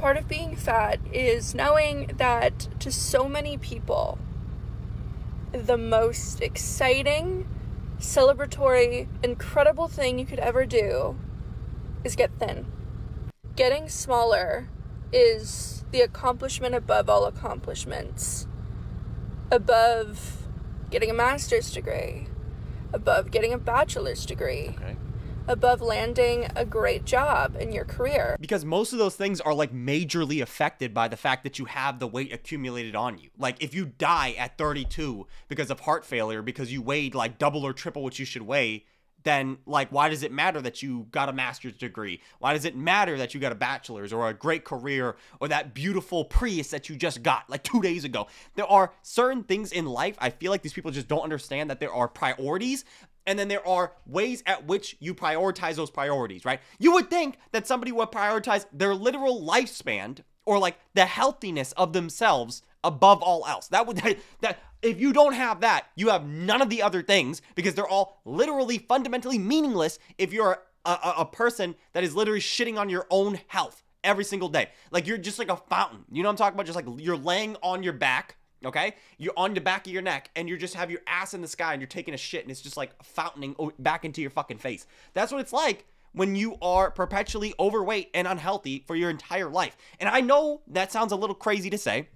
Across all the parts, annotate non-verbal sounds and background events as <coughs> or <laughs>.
part of being fat is knowing that to so many people, the most exciting, celebratory, incredible thing you could ever do is get thin. Getting smaller is the accomplishment above all accomplishments, above getting a master's degree, above getting a bachelor's degree. Okay. Above landing a great job in your career. Because most of those things are like majorly affected by the fact that you have the weight accumulated on you. Like if you die at 32 because of heart failure because you weighed like double or triple what you should weigh, then like why does it matter that you got a master's degree why does it matter that you got a bachelor's or a great career or that beautiful prius that you just got like two days ago there are certain things in life i feel like these people just don't understand that there are priorities and then there are ways at which you prioritize those priorities right you would think that somebody would prioritize their literal lifespan or like the healthiness of themselves above all else that would <laughs> that if you don't have that, you have none of the other things because they're all literally fundamentally meaningless if you're a, a, a, person that is literally shitting on your own health every single day. Like you're just like a fountain. You know what I'm talking about? Just like you're laying on your back, okay? You're on the back of your neck and you just have your ass in the sky and you're taking a shit and it's just like fountaining back into your fucking face. That's what it's like when you are perpetually overweight and unhealthy for your entire life. And I know that sounds a little crazy to say.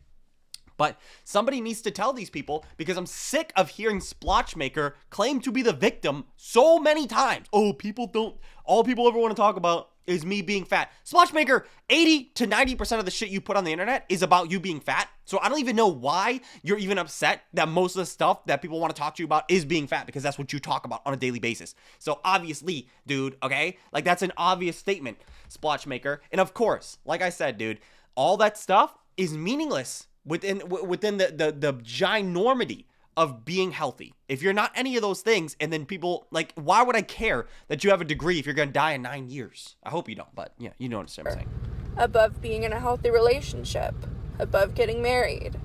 But somebody needs to tell these people because I'm sick of hearing Splotchmaker claim to be the victim so many times. Oh, people don't, all people ever want to talk about is me being fat. Splotchmaker, 80 to 90% of the shit you put on the internet is about you being fat. So I don't even know why you're even upset that most of the stuff that people want to talk to you about is being fat because that's what you talk about on a daily basis. So obviously, dude, okay? Like that's an obvious statement, Splotchmaker. And of course, like I said, dude, all that stuff is meaningless within within the, the the ginormity of being healthy. If you're not any of those things, and then people like, why would I care that you have a degree if you're gonna die in nine years? I hope you don't, but yeah, you know what I'm saying. Above being in a healthy relationship, above getting married,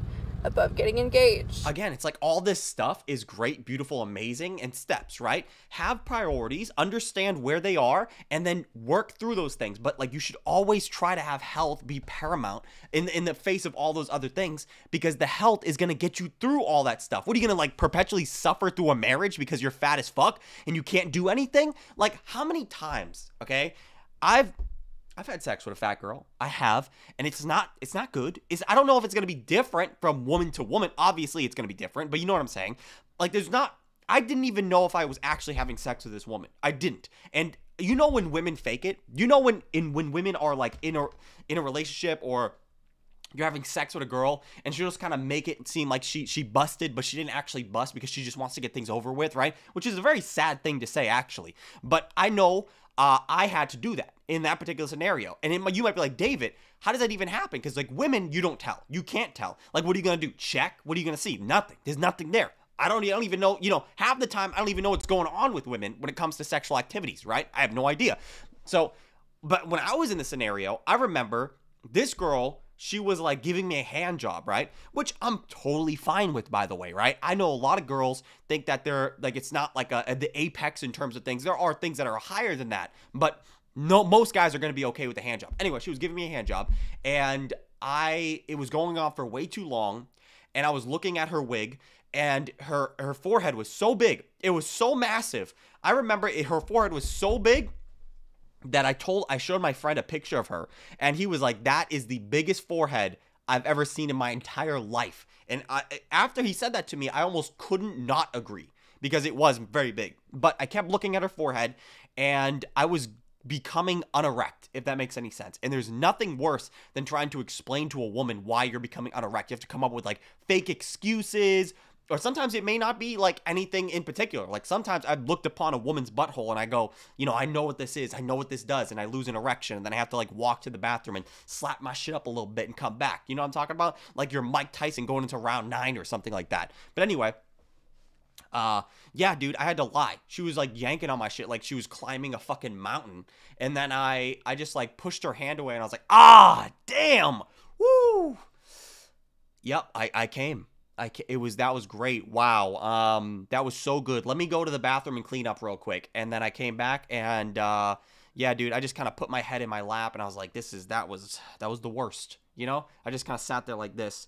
above getting engaged. Again, it's like all this stuff is great, beautiful, amazing, and steps, right? Have priorities, understand where they are, and then work through those things. But like you should always try to have health be paramount in in the face of all those other things because the health is gonna get you through all that stuff. What are you gonna like perpetually suffer through a marriage because you're fat as fuck and you can't do anything? Like how many times, okay? I've I've had sex with a fat girl. I have, and it's not it's not good. Is I don't know if it's gonna be different from woman to woman. Obviously, it's gonna be different, but you know what I'm saying. Like, there's not. I didn't even know if I was actually having sex with this woman. I didn't, and you know when women fake it. You know when in when women are like in a in a relationship or you're having sex with a girl and she'll just kind of make it seem like she she busted but she didn't actually bust because she just wants to get things over with right which is a very sad thing to say actually but i know uh, i had to do that in that particular scenario. And it, you might be like david how does that even happen? Because like women you don't tell. You can't tell. Like what are you gonna do? Check? What are you gonna see? Nothing. There's nothing there. I don't, I don't even know, you know, half the time, I don't even know what's going on with women when it comes to sexual activities, right? I have no idea. So, but when I was in the scenario, I remember this girl she was like giving me a hand job, right? Which I'm totally fine with, by the way, right? I know a lot of girls think that they're like it's not like a, a, the apex in terms of things. There are things that are higher than that, but no, most guys are going to be okay with the hand job. Anyway, she was giving me a hand job, and I it was going on for way too long, and I was looking at her wig, and her her forehead was so big, it was so massive. I remember it, her forehead was so big that I told I showed my friend a picture of her and he was like that is the biggest forehead I've ever seen in my entire life. And I, after he said that to me, I almost couldn't not agree because it was very big. But I kept looking at her forehead and I was becoming unerect, if that makes any sense. And there's nothing worse than trying to explain to a woman why you're becoming unerect. You have to come up with like fake excuses, or sometimes it may not be like anything in particular. Like sometimes I've looked upon a woman's butthole and I go, you know, I know what this is. I know what this does. And I lose an erection. And then I have to like walk to the bathroom and slap my shit up a little bit and come back. You know what I'm talking about? Like you're Mike Tyson going into round nine or something like that. But anyway, uh yeah dude i had to lie she was like yanking on my shit like she was climbing a fucking mountain and then i i just like pushed her hand away and i was like ah damn woo yep i i came I it was that was great. Wow. Um that was so good. Let me go to the bathroom and clean up real quick. And then I came back and uh yeah, dude, I just kind of put my head in my lap and I was like, this is that was that was the worst. You know, I just kind of sat there like this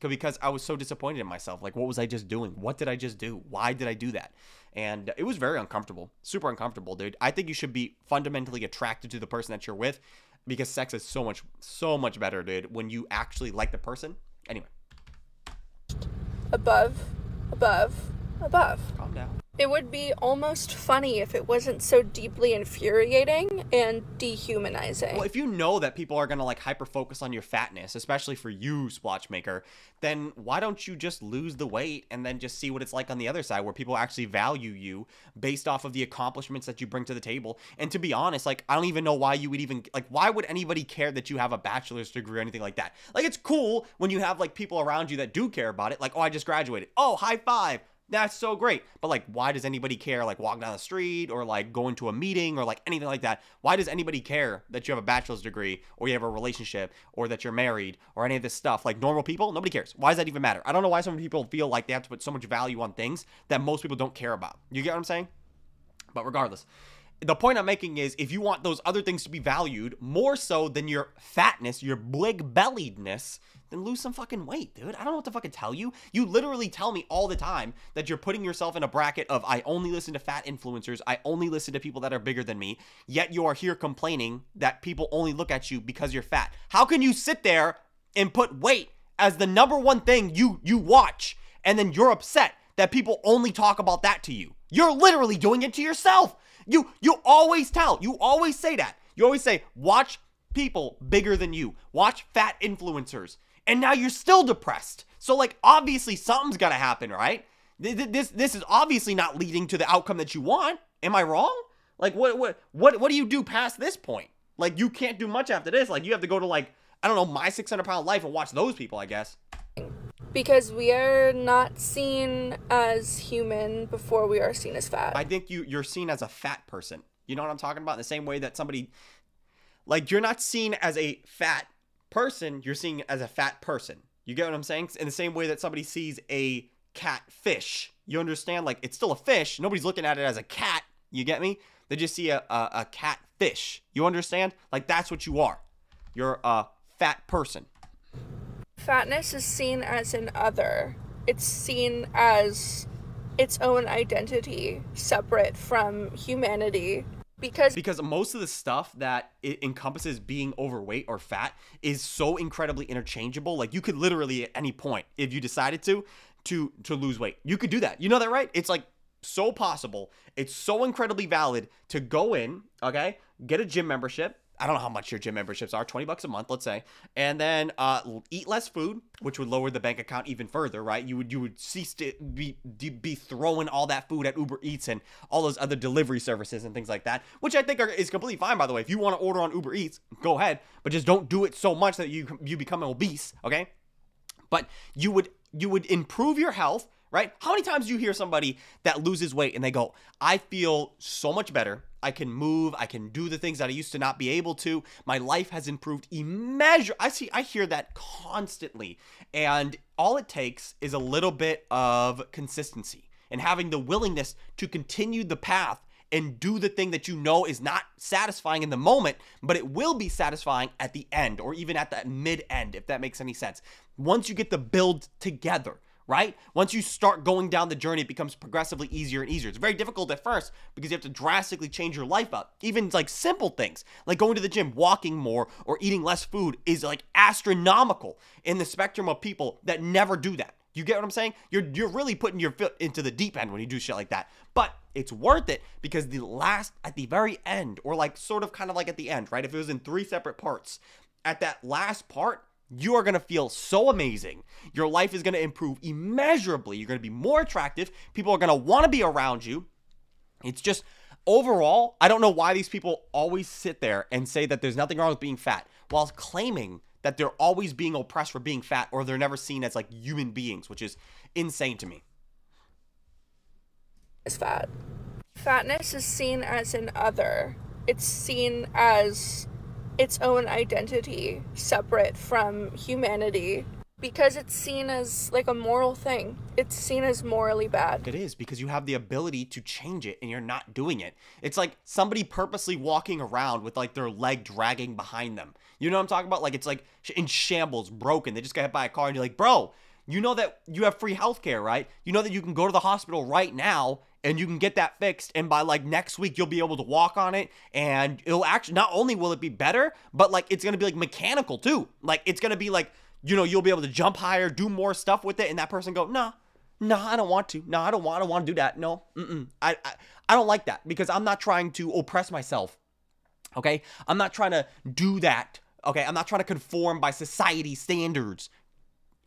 because I was so disappointed in myself. Like, what was I just doing? What did I just do? Why did I do that? And it was very uncomfortable, super uncomfortable, dude. I think you should be fundamentally attracted to the person that you're with because sex is so much, so much better, dude, when you actually like the person. Anyway. Above, above, above. Calm down. It would be almost funny if it wasn't so deeply infuriating and dehumanizing. Well, if you know that people are going to like hyper focus on your fatness, especially for you, Splotchmaker, then why don't you just lose the weight and then just see what it's like on the other side where people actually value you based off of the accomplishments that you bring to the table? And to be honest, like, I don't even know why you would even, like, why would anybody care that you have a bachelor's degree or anything like that? Like, it's cool when you have like people around you that do care about it. Like, oh, I just graduated. Oh, high five that's so great. But like, why does anybody care? Like, walk down the street or like go into a meeting or like anything like that? Why does anybody care that you have a bachelor's degree or you have a relationship or that you're married or any of this stuff? Like, normal people, nobody cares. Why does that even matter? I don't know why some people feel like they have to put so much value on things that most people don't care about. You get what I'm saying? But regardless, the point I'm making is if you want those other things to be valued more so than your fatness, your big belliedness, then lose some fucking weight, dude. I don't know what to fucking tell you. You literally tell me all the time that you're putting yourself in a bracket of I only listen to fat influencers, I only listen to people that are bigger than me, yet you are here complaining that people only look at you because you're fat. How can you sit there and put weight as the number one thing you you watch and then you're upset that people only talk about that to you? You're literally doing it to yourself. You you always tell, you always say that. You always say watch people bigger than you. Watch fat influencers and now you're still depressed. So like obviously something's got to happen, right? This this is obviously not leading to the outcome that you want. Am I wrong? Like what what what what do you do past this point? Like you can't do much after this. Like you have to go to like I don't know my 600 pound life and watch those people. I guess because we are not seen as human before we are seen as fat. I think you you're seen as a fat person. You know what I'm talking about? In the same way that somebody like you're not seen as a fat person, you're seeing as a fat person. You get what I'm saying? In the same way that somebody sees a cat fish. You understand? Like it's still a fish. Nobody's looking at it as a cat. You get me? They just see a, a, a cat fish. You understand? Like that's what you are. You're a fat person. Fatness is seen as an other. It's seen as its own identity, separate from humanity. Because because most of the stuff that it encompasses being overweight or fat is so incredibly interchangeable like you could literally at any point if you decided to to to lose weight. You could do that. You know that right? It's like so possible. It's so incredibly valid to go in okay get a gym membership I don't know how much your gym memberships are, 20 bucks a month, let's say. And then uh, eat less food, which would lower the bank account even further, right? You would you would cease to be be throwing all that food at Uber Eats and all those other delivery services and things like that, which I think are, is completely fine by the way. If you want to order on Uber Eats, go ahead, but just don't do it so much that you you become obese, okay? But you would you would improve your health right? How many times do you hear somebody that loses weight and they go, I feel so much better. I can move. I can do the things that I used to not be able to. My life has improved immeasurably. I see, I hear that constantly. And all it takes is a little bit of consistency and having the willingness to continue the path and do the thing that you know is not satisfying in the moment, but it will be satisfying at the end or even at that mid end, if that makes any sense. Once you get the build together, right? Once you start going down the journey, it becomes progressively easier and easier. It's very difficult at first because you have to drastically change your life up. Even like simple things like going to the gym, walking more, or eating less food is like astronomical in the spectrum of people that never do that. You get what I'm saying? You're you're really putting your foot into the deep end when you do shit like that. But it's worth it because the last at the very end, or like sort of kind of like at the end, right? If it was in three separate parts, at that last part, you are going to feel so amazing. Your life is going to improve immeasurably. You're going to be more attractive. People are going to want to be around you. It's just overall, I don't know why these people always sit there and say that there's nothing wrong with being fat while claiming that they're always being oppressed for being fat or they're never seen as like human beings, which is insane to me. Is fat. Fatness is seen as an other. It's seen as its own identity separate from humanity. because it's seen as like a moral thing. It's seen as morally bad. It is because you have the ability to change it and you're not doing it. It's like somebody purposely walking around with like their leg dragging behind them. You know what I'm talking about? Like it's like in shambles, broken. They just got hit by a car and you're like, bro, you know that you have free healthcare, right? You know that you can go to the hospital right now and you can get that fixed and by like next week you'll be able to walk on it and it'll actually not only will it be better, but like it's going to be like mechanical too. Like it's going to be like you know, you'll be able to jump higher, do more stuff with it, and that person go, nah, nah, I don't want to. No, I don't want. Don't want to do that. No, mm-mm. I, I, I don't like that because I'm not trying to oppress myself. Okay, I'm not trying to do that. Okay, I'm not trying to conform by society standards.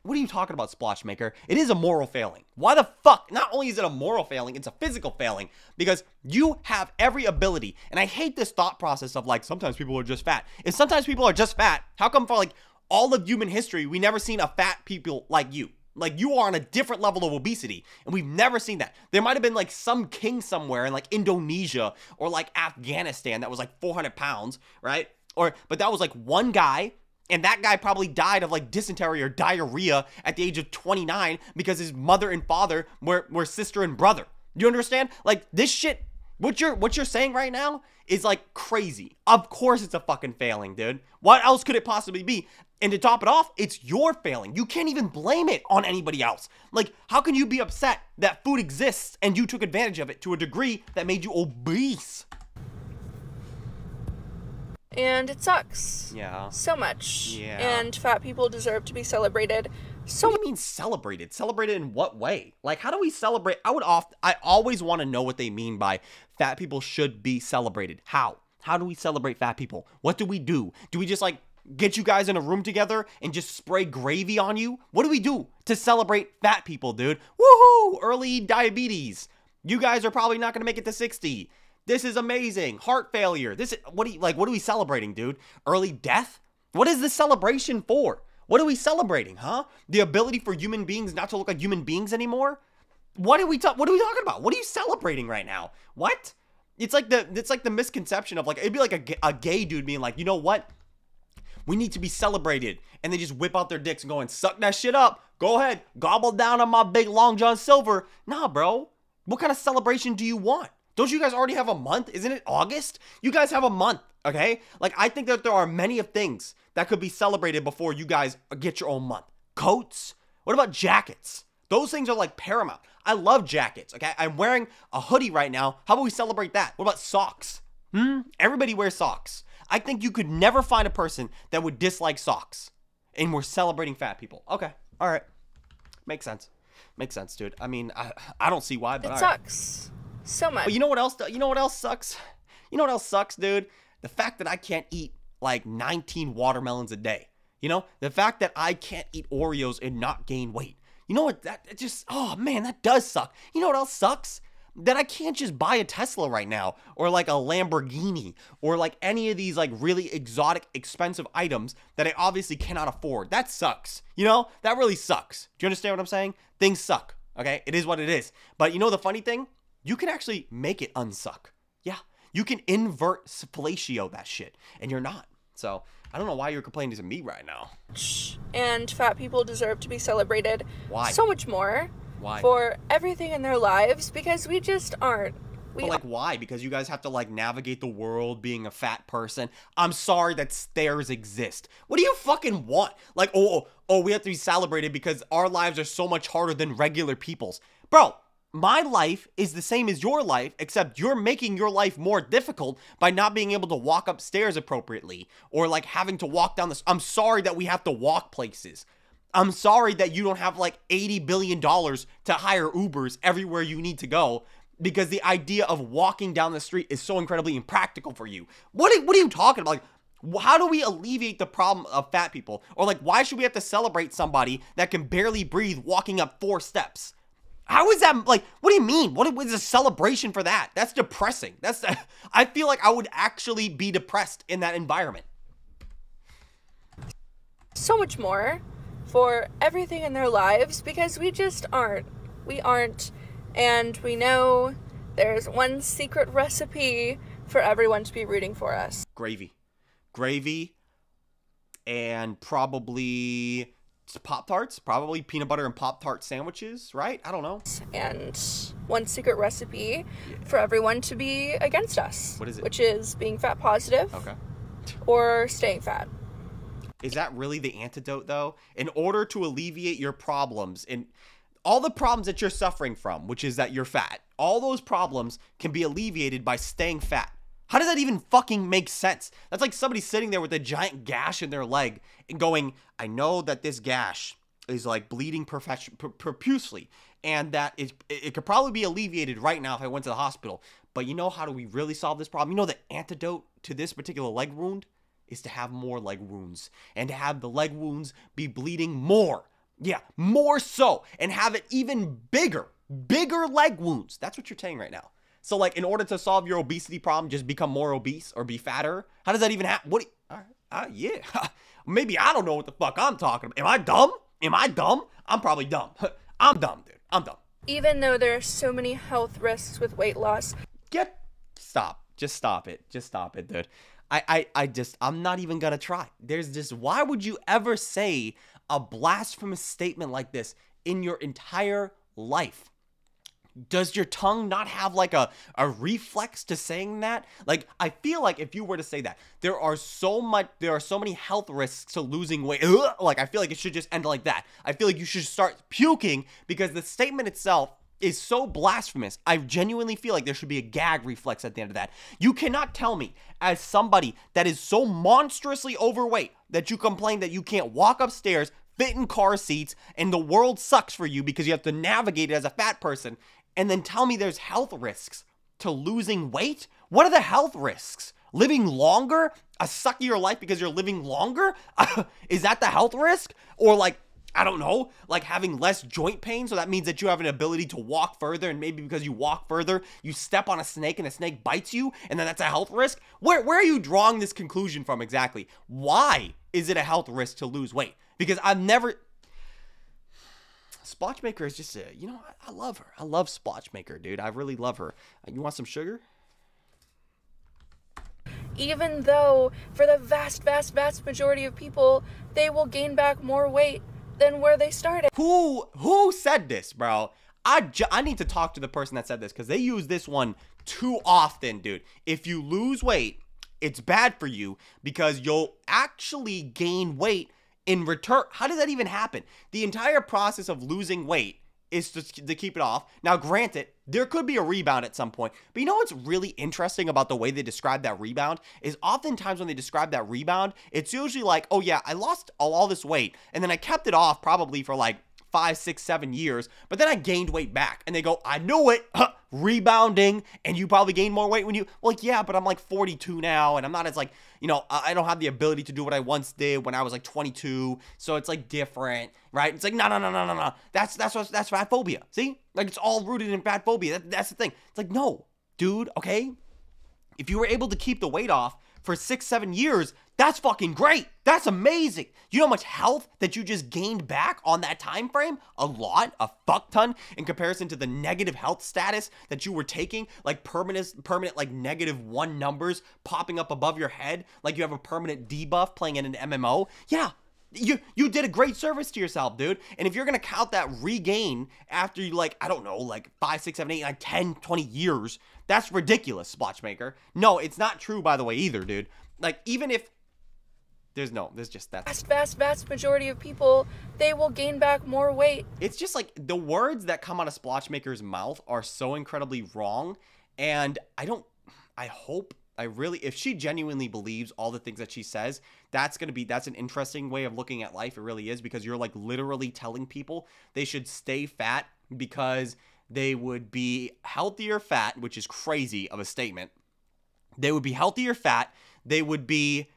What are you talking about, Splotchmaker? It is a moral failing. Why the fuck? Not only is it a moral failing, it's a physical failing because you have every ability. And I hate this thought process of like sometimes people are just fat. If sometimes people are just fat, how come for like all of human history, we never seen a fat people like you. Like you are on a different level of obesity, and we've never seen that. There might have been like some king somewhere in like Indonesia or like Afghanistan that was like 400 pounds, right? Or but that was like one guy, and that guy probably died of like dysentery or diarrhea at the age of 29 because his mother and father were were sister and brother. You understand? Like this shit. What you're what you're saying right now is like crazy. Of course it's a fucking failing, dude. What else could it possibly be? And to top it off, it's your failing. You can't even blame it on anybody else. Like, how can you be upset that food exists and you took advantage of it to a degree that made you obese? And it sucks. Yeah. So much. Yeah. And fat people deserve to be celebrated. So what do you mean celebrated? Celebrated in what way? Like, how do we celebrate? I would oft, I always want to know what they mean by fat people should be celebrated. How? How do we celebrate fat people? What do we do? Do we just like get you guys in a room together and just spray gravy on you? What do we do to celebrate fat people, dude? Woohoo! Early diabetes. You guys are probably not going to make it to 60. This is amazing. Heart failure. This is, what do you like what are we celebrating, dude? Early death? What is this celebration for? What are we celebrating, huh? The ability for human beings not to look like human beings anymore? What are we ta- what are we talking about? What are you celebrating right now? What? It's like the it's like the misconception of like it'd be like a, a gay dude being like, "You know what? We need to be celebrated. And they just whip out their dicks and go and suck that shit up. Go ahead, gobble down on my big Long John Silver. Nah, bro. What kind of celebration do you want? Don't you guys already have a month? Isn't it August? You guys have a month, okay? Like, I think that there are many of things that could be celebrated before you guys get your own month. Coats? What about jackets? Those things are like paramount. I love jackets, okay? I'm wearing a hoodie right now. How about we celebrate that? What about socks? Hmm? Everybody wears socks. I think you could never find a person that would dislike socks. And we're celebrating fat people. Okay. All right. Makes sense. Makes sense, dude. I mean, I, I don't see why, but it sucks right. So much. But you know what else? You know what else sucks? You know what else sucks, dude? The fact that I can't eat like 19 watermelons a day. You know, the fact that I can't eat Oreos and not gain weight. You know what? That just oh man, that does suck. You know what else sucks? that I can't just buy a Tesla right now or like a Lamborghini or like any of these like really exotic expensive items that I obviously cannot afford. That sucks. You know? That really sucks. Do you understand what I'm saying? Things suck. Okay? It is what it is. But you know the funny thing? You can actually make it unsuck. Yeah. You can invert fellatio that shit and you're not. So, I don't know why you're complaining to me right now. And fat people deserve to be celebrated. Why? So much more. Why? For everything in their lives because we just aren't. We but like why? Because you guys have to like navigate the world being a fat person. I'm sorry that stairs exist. What do you fucking want? Like oh oh, oh we have to be celebrated because our lives are so much harder than regular people's. Bro, my life is the same as your life, except you're making your life more difficult by not being able to walk upstairs appropriately or like having to walk down this. I'm sorry that we have to walk places. I'm sorry that you don't have like $80 billion to hire Ubers everywhere you need to go because the idea of walking down the street is so incredibly impractical for you. What are, what are you talking about? Like, how do we alleviate the problem of fat people? Or like, why should we have to celebrate somebody that can barely breathe walking up four steps? How is that like? What do you mean? What was a celebration for that? That's depressing. That's <laughs> I feel like I would actually be depressed in that environment. So much more for everything in their lives because we just aren't. We aren't. And we know there's one secret recipe for everyone to be rooting for us gravy. Gravy and probably Pop Tarts, probably peanut butter and Pop Tart sandwiches, right? I don't know. and one secret recipe for everyone to be against us. What is it? Which is being fat positive Okay. or staying fat. Is that really the antidote though? In order to alleviate your problems and all the problems that you're suffering from, which is that you're fat, all those problems can be alleviated by staying fat. How does that even fucking make sense? That's like somebody sitting there with a giant gash in their leg and going, I know that this gash is like bleeding profusely and that it, it could probably be alleviated right now if I went to the hospital. But you know how do we really solve this problem? You know the antidote to this particular leg wound is to have more leg wounds and to have the leg wounds be bleeding more. Yeah, more so and have it even bigger, bigger leg wounds. That's what you're saying right now. So like in order to solve your obesity problem, just become more obese or be fatter. How does that even happen? What? you- uh, yeah. <laughs> Maybe I don't know what the fuck I'm talking about. Am I dumb? Am I dumb? I'm probably dumb. <laughs> I'm dumb, dude. I'm dumb. Even though there are so many health risks with weight loss, Get stop. Just stop it. Just stop it, dude. I, I, I just I'm not even gonna try. There's just why would you ever say a blasphemous statement like this in your entire life? Does your tongue not have like a, a reflex to saying that? Like I feel like if you were to say that, there are so much there are so many health risks to losing weight. Ugh, like I feel like it should just end like that. I feel like you should start puking because the statement itself is so blasphemous. I genuinely feel like there should be a gag reflex at the end of that. You cannot tell me, as somebody that is so monstrously overweight, that you complain that you can't walk upstairs, fit in car seats, and the world sucks for you because you have to navigate it as a fat person, and then tell me there's health risks to losing weight? What are the health risks? Living longer? A suckier life because you're living longer? <laughs> is that the health risk? Or like, I don't know, like having less joint pain. So that means that you have an ability to walk further. And maybe because you walk further, you step on a snake and a snake bites you. And then that's a health risk. Where, where are you drawing this conclusion from exactly? Why is it a health risk to lose weight? Because I've never. Splotchmaker is just a, you know, I, I love her. I love Splotchmaker, dude. I really love her. Uh, You want some sugar? even though for the vast, vast, vast majority of people, they will gain back more weight than where they started. Who who said this, bro? I I need to talk to the person that said this because they use this one too often, dude. If you lose weight, it's bad for you because you'll actually gain weight in return. How does that even happen? The entire process of losing weight is to, to keep it off. Now, granted, there could be a rebound at some point, but you know what's really interesting about the way they describe that rebound is oftentimes when they describe that rebound, it's usually like, oh yeah, I lost all, all this weight and then I kept it off probably for like five, six, seven years, but then I gained weight back. And they go, I knew it, <laughs> rebounding, and you probably gained more weight when you, like, yeah, but I'm like 42 now, and I'm not as like, you know, I I don't have the ability to do what I once did when I was like 22, so it's like different, right? It's like, no, no, no, no, no, no. That's, that's what, that's fat phobia. See? Like, it's all rooted in fat phobia. That, that's the thing. It's like, no, dude, okay? If you were able to keep the weight off for six, seven years, that's fucking great. That's amazing. You know how much health that you just gained back on that time frame? A lot, a fuck ton in comparison to the negative health status that you were taking, like permanent, permanent, like negative one numbers popping up above your head, like you have a permanent debuff playing in an MMO. Yeah, you you did a great service to yourself, dude. And if you're gonna count that regain after you like, I don't know, like five, six, seven, eight, like 10, 20 years, that's ridiculous, Splotchmaker. No, it's not true, by the way, either, dude. Like, even if there's no, there's just that. Vast, vast, vast majority of people, they will gain back more weight It's just like the words that come out of Splotchmaker's mouth are so incredibly wrong. And I don't, I hope, I really, if she genuinely believes all the things that she says, that's going to be, that's an interesting way of looking at life. It really is because you're like literally telling people they should stay fat because they would be healthier fat, which is crazy of a statement. They would be healthier fat. They would be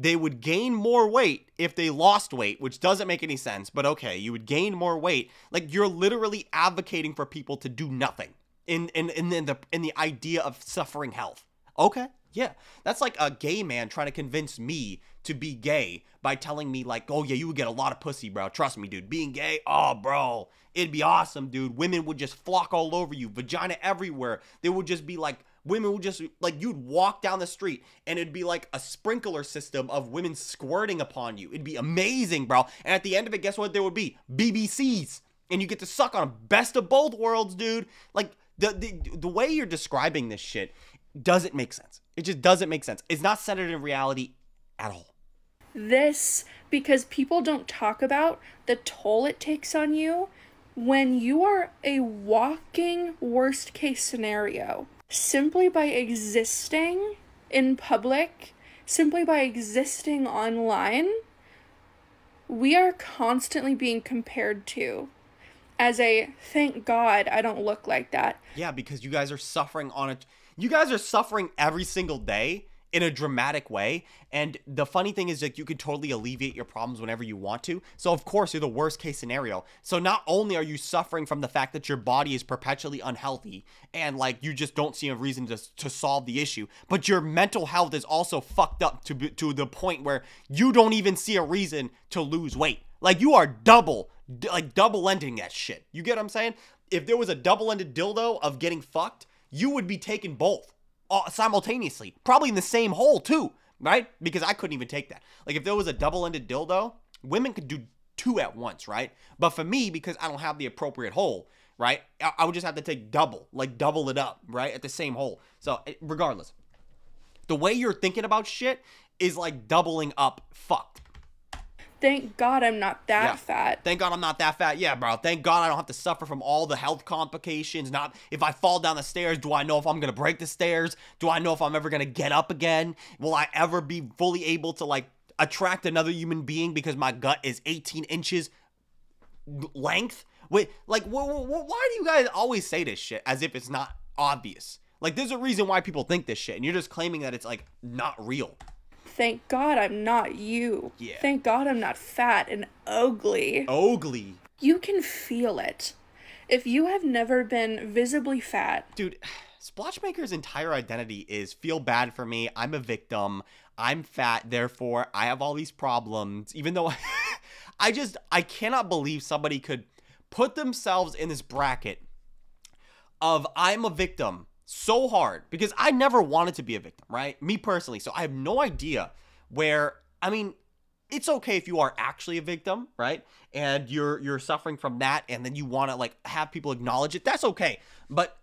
they would gain more weight if they lost weight, which doesn't make any sense, but okay, you would gain more weight. Like you're literally advocating for people to do nothing in in in, the in the idea of suffering health. Okay. Yeah. That's like a gay man trying to convince me to be gay by telling me like, "Oh yeah, you would get a lot of pussy, bro. Trust me, dude. Being gay, oh, bro, it'd be awesome, dude. Women would just flock all over you, vagina everywhere. They would just be like women would just like you'd walk down the street and it'd be like a sprinkler system of women squirting upon you. It'd be amazing, bro. And at the end of it, guess what there would be? BBCs. And you get to suck on a best of both worlds, dude. Like the the, the way you're describing this shit doesn't make sense. It just doesn't make sense. It's not centered in reality at all. This because people don't talk about the toll it takes on you when you are a walking worst case scenario simply by existing in public, simply by existing online, we are constantly being compared to as a thank God I don't look like that. Yeah, because you guys are suffering on it. You guys are suffering every single day in a dramatic way. And the funny thing is like you can totally alleviate your problems whenever you want to. So of course you're the worst case scenario. So not only are you suffering from the fact that your body is perpetually unhealthy and like you just don't see a reason to, to solve the issue, but your mental health is also fucked up to to the point where you don't even see a reason to lose weight. Like you are double like double ending that shit. You get what I'm saying? If there was a double ended dildo of getting fucked, you would be taking both simultaneously, probably in the same hole too, right? Because I couldn't even take that. Like if there was a double-ended dildo, women could do two at once, right? But for me, because I don't have the appropriate hole, right? I, I would just have to take double, like double it up, right, at the same hole. So eh, regardless, the way you're thinking about shit is like doubling up fucked. Thank God I'm not that yeah. fat. Thank God I'm not that fat. Yeah, bro. Thank God I don't have to suffer from all the health complications. Not if I fall down the stairs, do I know if I'm gonna break the stairs? Do I know if I'm ever gonna get up again? Will I ever be fully able to like attract another human being because my gut is 18 inches length? Wait, like, wh- wh- why do you guys always say this shit as if it's not obvious? Like, there's a reason why people think this shit, and you're just claiming that it's like not real. Thank God I'm not you. Yeah. Thank God I'm not fat and ugly. Ugly. You can feel it. If you have never been visibly fat. Dude, <sighs> Splotchmaker's entire identity is feel bad for me. I'm a victim. I'm fat, therefore I have all these problems. Even though <laughs> I just I cannot believe somebody could put themselves in this bracket of I'm a victim so hard because I never wanted to be a victim, right? Me personally. So I have no idea where I mean, it's okay if you are actually a victim, right? And you're you're suffering from that and then you want to like have people acknowledge it. That's okay. But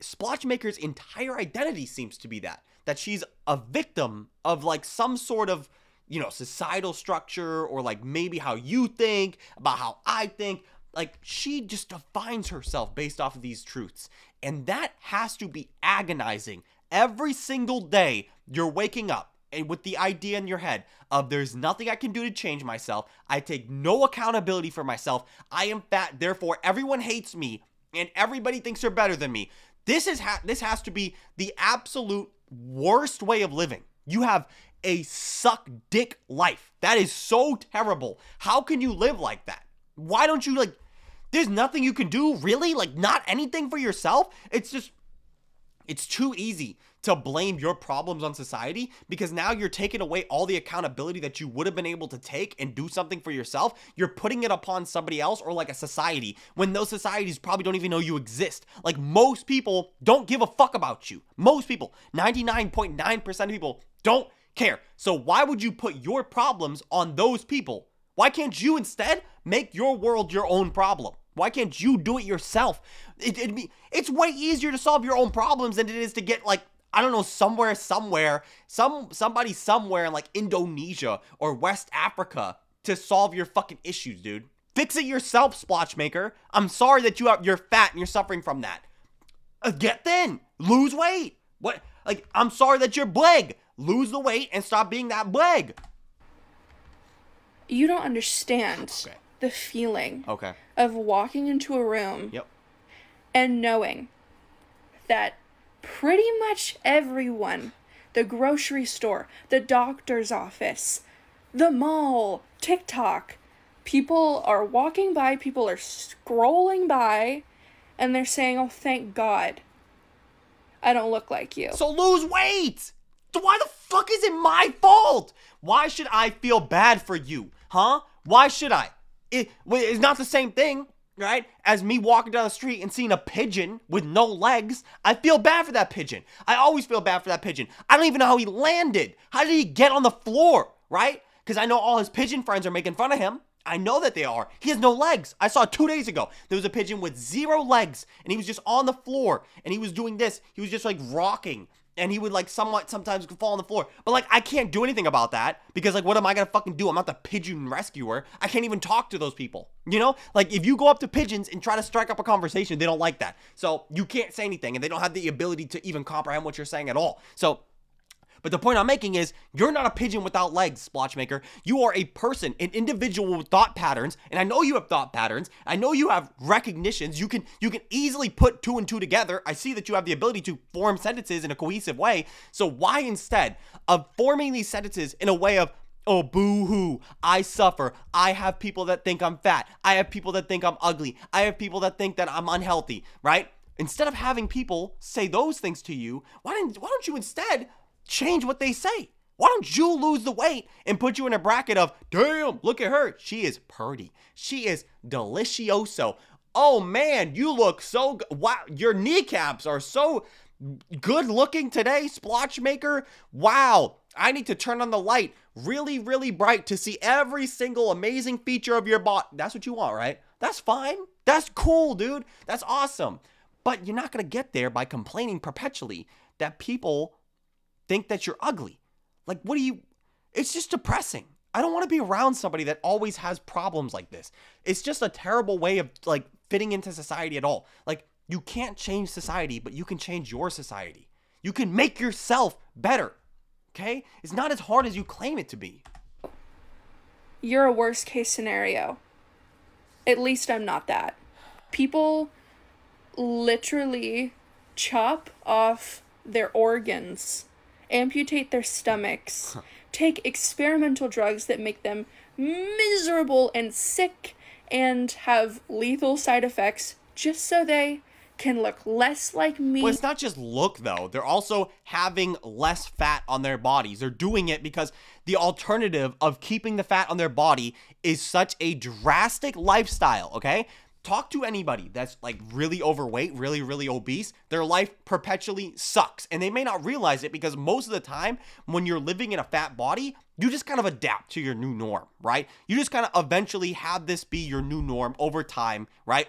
Splotchmaker's entire identity seems to be that that she's a victim of like some sort of you know societal structure or like maybe how you think about how I think like she just defines herself based off of these truths. And that has to be agonizing. Every single day you're waking up and with the idea in your head of there's nothing I can do to change myself. I take no accountability for myself. I am fat, therefore everyone hates me and everybody thinks they're better than me. This is ha- this has to be the absolute worst way of living. You have a suck dick life. That is so terrible. How can you live like that? Why don't you like there's nothing you can do, really? Like, not anything for yourself? It's just, it's too easy to blame your problems on society because now you're taking away all the accountability that you would have been able to take and do something for yourself. You're putting it upon somebody else or like a society when those societies probably don't even know you exist. Like most people don't give a fuck about you. Most people, 99.9% of people don't care. So why would you put your problems on those people? Why can't you instead make your world your own problem? Why can't you do it yourself? It, be it's way easier to solve your own problems than it is to get like I don't know somewhere somewhere some somebody somewhere in like Indonesia or West Africa to solve your fucking issues, dude. Fix it yourself, Splotchmaker. I'm sorry that you are you're fat and you're suffering from that. Uh, get thin, lose weight. What? Like I'm sorry that you're bleg. Lose the weight and stop being that bleg. You don't understand. Okay the feeling okay. of walking into a room yep. and knowing that pretty much everyone, the grocery store, the doctor's office, the mall, TikTok, people are walking by, people are scrolling by, and they're saying, Oh, thank God, I don't look like you. So lose weight! So why the fuck is it my fault? Why should I feel bad for you? Huh? Why should I? it, it's not the same thing. right? As me walking down the street and seeing a pigeon with no legs, I feel bad for that pigeon. I always feel bad for that pigeon. I don't even know how he landed. How did he get on the floor, right? Because I know all his pigeon friends are making fun of him. I know that they are. He has no legs. I saw two days ago. There was a pigeon with zero legs, and he was just on the floor, and he was doing this. He was just like rocking, and he would like somewhat sometimes fall on the floor. But like I can't do anything about that because like what am I gonna fucking do? I'm not the pigeon rescuer. I can't even talk to those people. You know, like if you go up to pigeons and try to strike up a conversation, they don't like that. So you can't say anything, and they don't have the ability to even comprehend what you're saying at all. So but the point I'm making is you're not a pigeon without legs, Splotchmaker. You are a person, an individual with thought patterns, and I know you have thought patterns. I know you have recognitions. You can you can easily put two and two together. I see that you have the ability to form sentences in a cohesive way. So why instead of forming these sentences in a way of Oh, boo hoo. I suffer. I have people that think I'm fat. I have people that think I'm ugly. I have people that think that I'm unhealthy, right? Instead of having people say those things to you, why, didn't, why don't you instead change what they say. Why don't you lose the weight and put you in a bracket of, damn, look at her. She is purty. She is delicioso. Oh man, you look so good. Wow, your kneecaps are so good looking today, Splotchmaker. Wow, I need to turn on the light really, really bright to see every single amazing feature of your bot. That's what you want, right? That's fine. That's cool, dude. That's awesome. But you're not going to get there by complaining perpetually that people think that you're ugly. Like, what do you. It's just depressing. I don't want to be around somebody that always has problems like this. It's just a terrible way of like fitting into society at all. Like, you can't change society, but you can change your society. You can make yourself better. Okay? It's not as hard as you claim it to be. You're a worst case scenario. At least I'm not that. People literally chop off their organs amputate their stomachs, take experimental drugs that make them miserable and sick and have lethal side effects just so they can look less like me. Well, it's not just look though. They're also having less fat on their bodies. They're doing it because the alternative of keeping the fat on their body is such a drastic lifestyle, okay? Talk to anybody that's like really overweight, really, really obese, their life perpetually sucks. And they may not realize it because most of the time, when you're living in a fat body, you just kind of adapt to your new norm, right? You just kind of eventually have this be your new norm over time, right?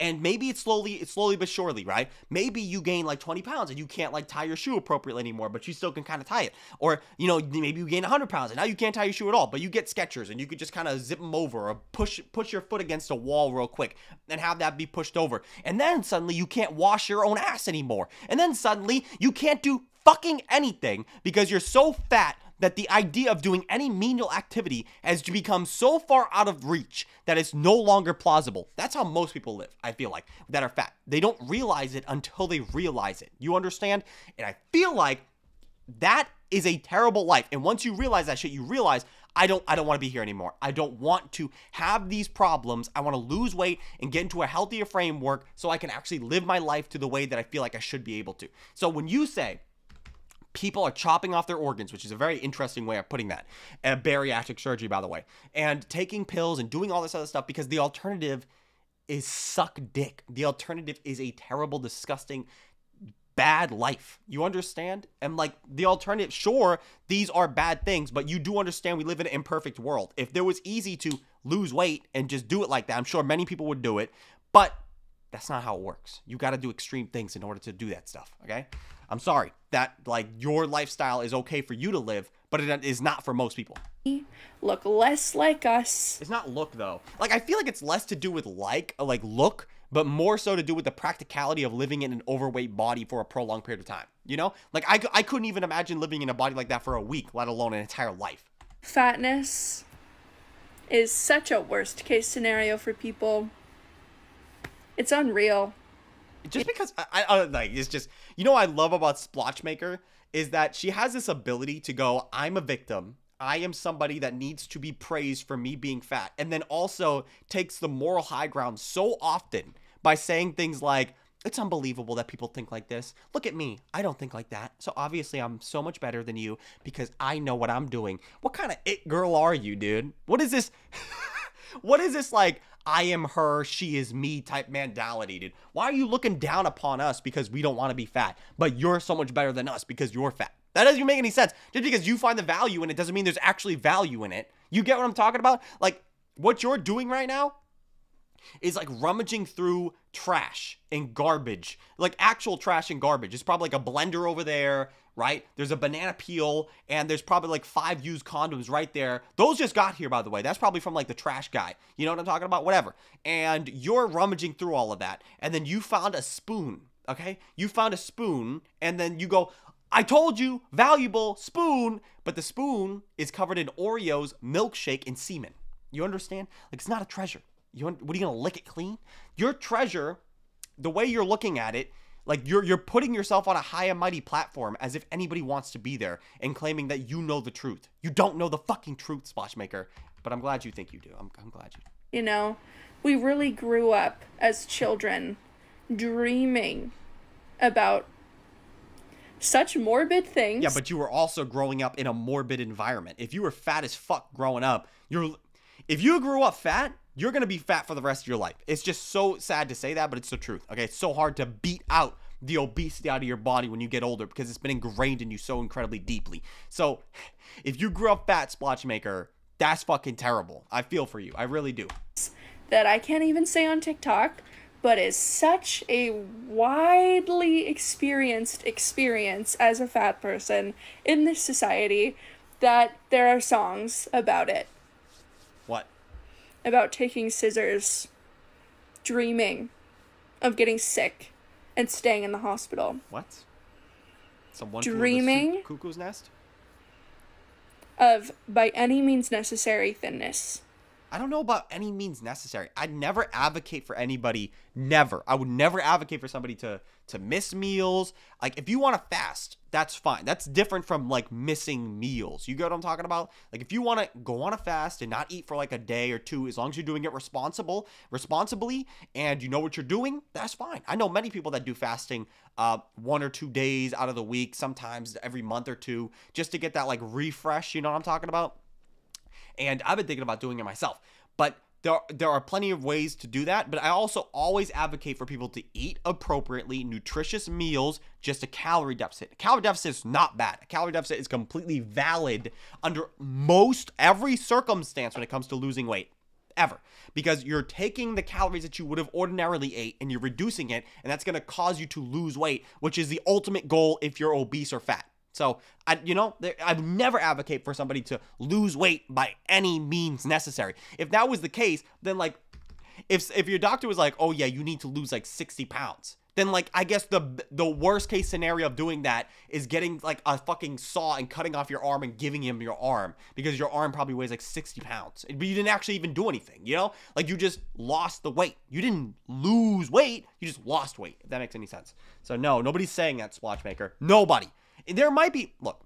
And maybe it's slowly it's slowly but surely right? Maybe you gain like 20 pounds and you can't like tie your shoe appropriately anymore but you still can kind of tie it. Or you know maybe you gain 100 pounds and now you can't tie your shoe at all but you get skechers and you could just kind of zip them over or push push your foot against a wall real quick and have that be pushed over. And then suddenly you can't wash your own ass anymore. And then suddenly you can't do fucking anything because you're so fat that the idea of doing any menial activity has become so far out of reach that it's no longer plausible. That's how most people live, I feel like, that are fat. They don't realize it until they realize it. You understand? And I feel like that is a terrible life. And once you realize that shit, you realize I don't I don't want to be here anymore. I don't want to have these problems. I want to lose weight and get into a healthier framework so I can actually live my life to the way that I feel like I should be able to. So when you say people are chopping off their organs, which is a very interesting way of putting that. Bariatric surgery, by the way, and taking pills and doing all this other stuff because the alternative is suck dick. The alternative is a terrible, disgusting, bad life. You understand? And like the alternative, sure, these are bad things, but you do understand we live in an imperfect world. If there was easy to lose weight and just do it like that, I'm sure many people would do it, but that's not how it works. You got to do extreme things in order to do that stuff, okay? I'm sorry that like your lifestyle is okay for you to live, but it is not for most people. Look less like us. It's not look though. Like I feel like it's less to do with like uh, like look, but more so to do with the practicality of living in an overweight body for a prolonged period of time. You know, like I I couldn't even imagine living in a body like that for a week, let alone an entire life. Fatness is such a worst case scenario for people. It's unreal just because I, I, like it's just you know what I love about Splotchmaker is that she has this ability to go I'm a victim I am somebody that needs to be praised for me being fat and then also takes the moral high ground so often by saying things like it's unbelievable that people think like this. Look at me. I don't think like that. So obviously I'm so much better than you because I know what I'm doing. What kind of it girl are you, dude? What is this? <laughs> what is this like? I am her, she is me type mentality, dude. Why are you looking down upon us because we don't want to be fat, but you're so much better than us because you're fat? That doesn't make any sense. Just because you find the value in it doesn't mean there's actually value in it. You get what I'm talking about? Like, what you're doing right now is like rummaging through trash and garbage, like actual trash and garbage. It's probably like a blender over there, right? There's a banana peel, and there's probably like five used condoms right there. Those just got here, by the way. That's probably from like the trash guy. You know what I'm talking about? Whatever. And you're rummaging through all of that, and then you found a spoon. Okay, you found a spoon, and then you go, I told you, valuable spoon, but the spoon is covered in Oreos, milkshake, and semen. You understand? Like it's not a treasure. You what are you gonna lick it clean? Your treasure, the way you're looking at it, like you're you're putting yourself on a high and mighty platform as if anybody wants to be there and claiming that you know the truth. You don't know the fucking truth, Splotchmaker. But I'm glad you think you do. I'm, I'm glad you. Do. You know, we really grew up as children dreaming about such morbid things. Yeah, but you were also growing up in a morbid environment. If you were fat as fuck growing up, you're if you grew up fat, you're going to be fat for the rest of your life. It's just so sad to say that, but it's the truth. Okay, it's so hard to beat out the obesity out of your body when you get older because it's been ingrained in you so incredibly deeply. So, <laughs> if you grew up fat, Splotchmaker, that's fucking terrible. I feel for you. I really do. That I can't even say on TikTok, but is such a widely experienced experience as a fat person in this society that there are songs about it. About taking scissors, dreaming of getting sick, and staying in the hospital. What? Someone dreaming cuckoo's nest of by any means necessary thinness. I don't know about any means necessary. I'd never advocate for anybody. Never. I would never advocate for somebody to to miss meals. Like if you want to fast, that's fine. That's different from like missing meals. You get what I'm talking about? Like if you want to go on a fast and not eat for like a day or two, as long as you're doing it responsible, responsibly, and you know what you're doing, that's fine. I know many people that do fasting uh, one or two days out of the week, sometimes every month or two, just to get that like refresh. You know what I'm talking about? And I've been thinking about doing it myself. But there, there are plenty of ways to do that, but I also always advocate for people to eat appropriately, nutritious meals, just a calorie deficit. A calorie deficit is not bad. A calorie deficit is completely valid under most every circumstance when it comes to losing weight. Ever. Because you're taking the calories that you would have ordinarily ate and you're reducing it, and that's gonna cause you to lose weight, which is the ultimate goal if you're obese or fat. So, I, you know, I would never advocate for somebody to lose weight by any means necessary. If that was the case, then like, if if your doctor was like, "Oh yeah, you need to lose like 60 pounds," then like I guess the the worst case scenario of doing that is getting like a fucking saw and cutting off your arm and giving him your arm because your arm probably weighs like 60 pounds, but you didn't actually even do anything. You know, like you just lost the weight. You didn't lose weight. You just lost weight. If that makes any sense. So no, nobody's saying that, Splotchmaker. Nobody. There might be, look,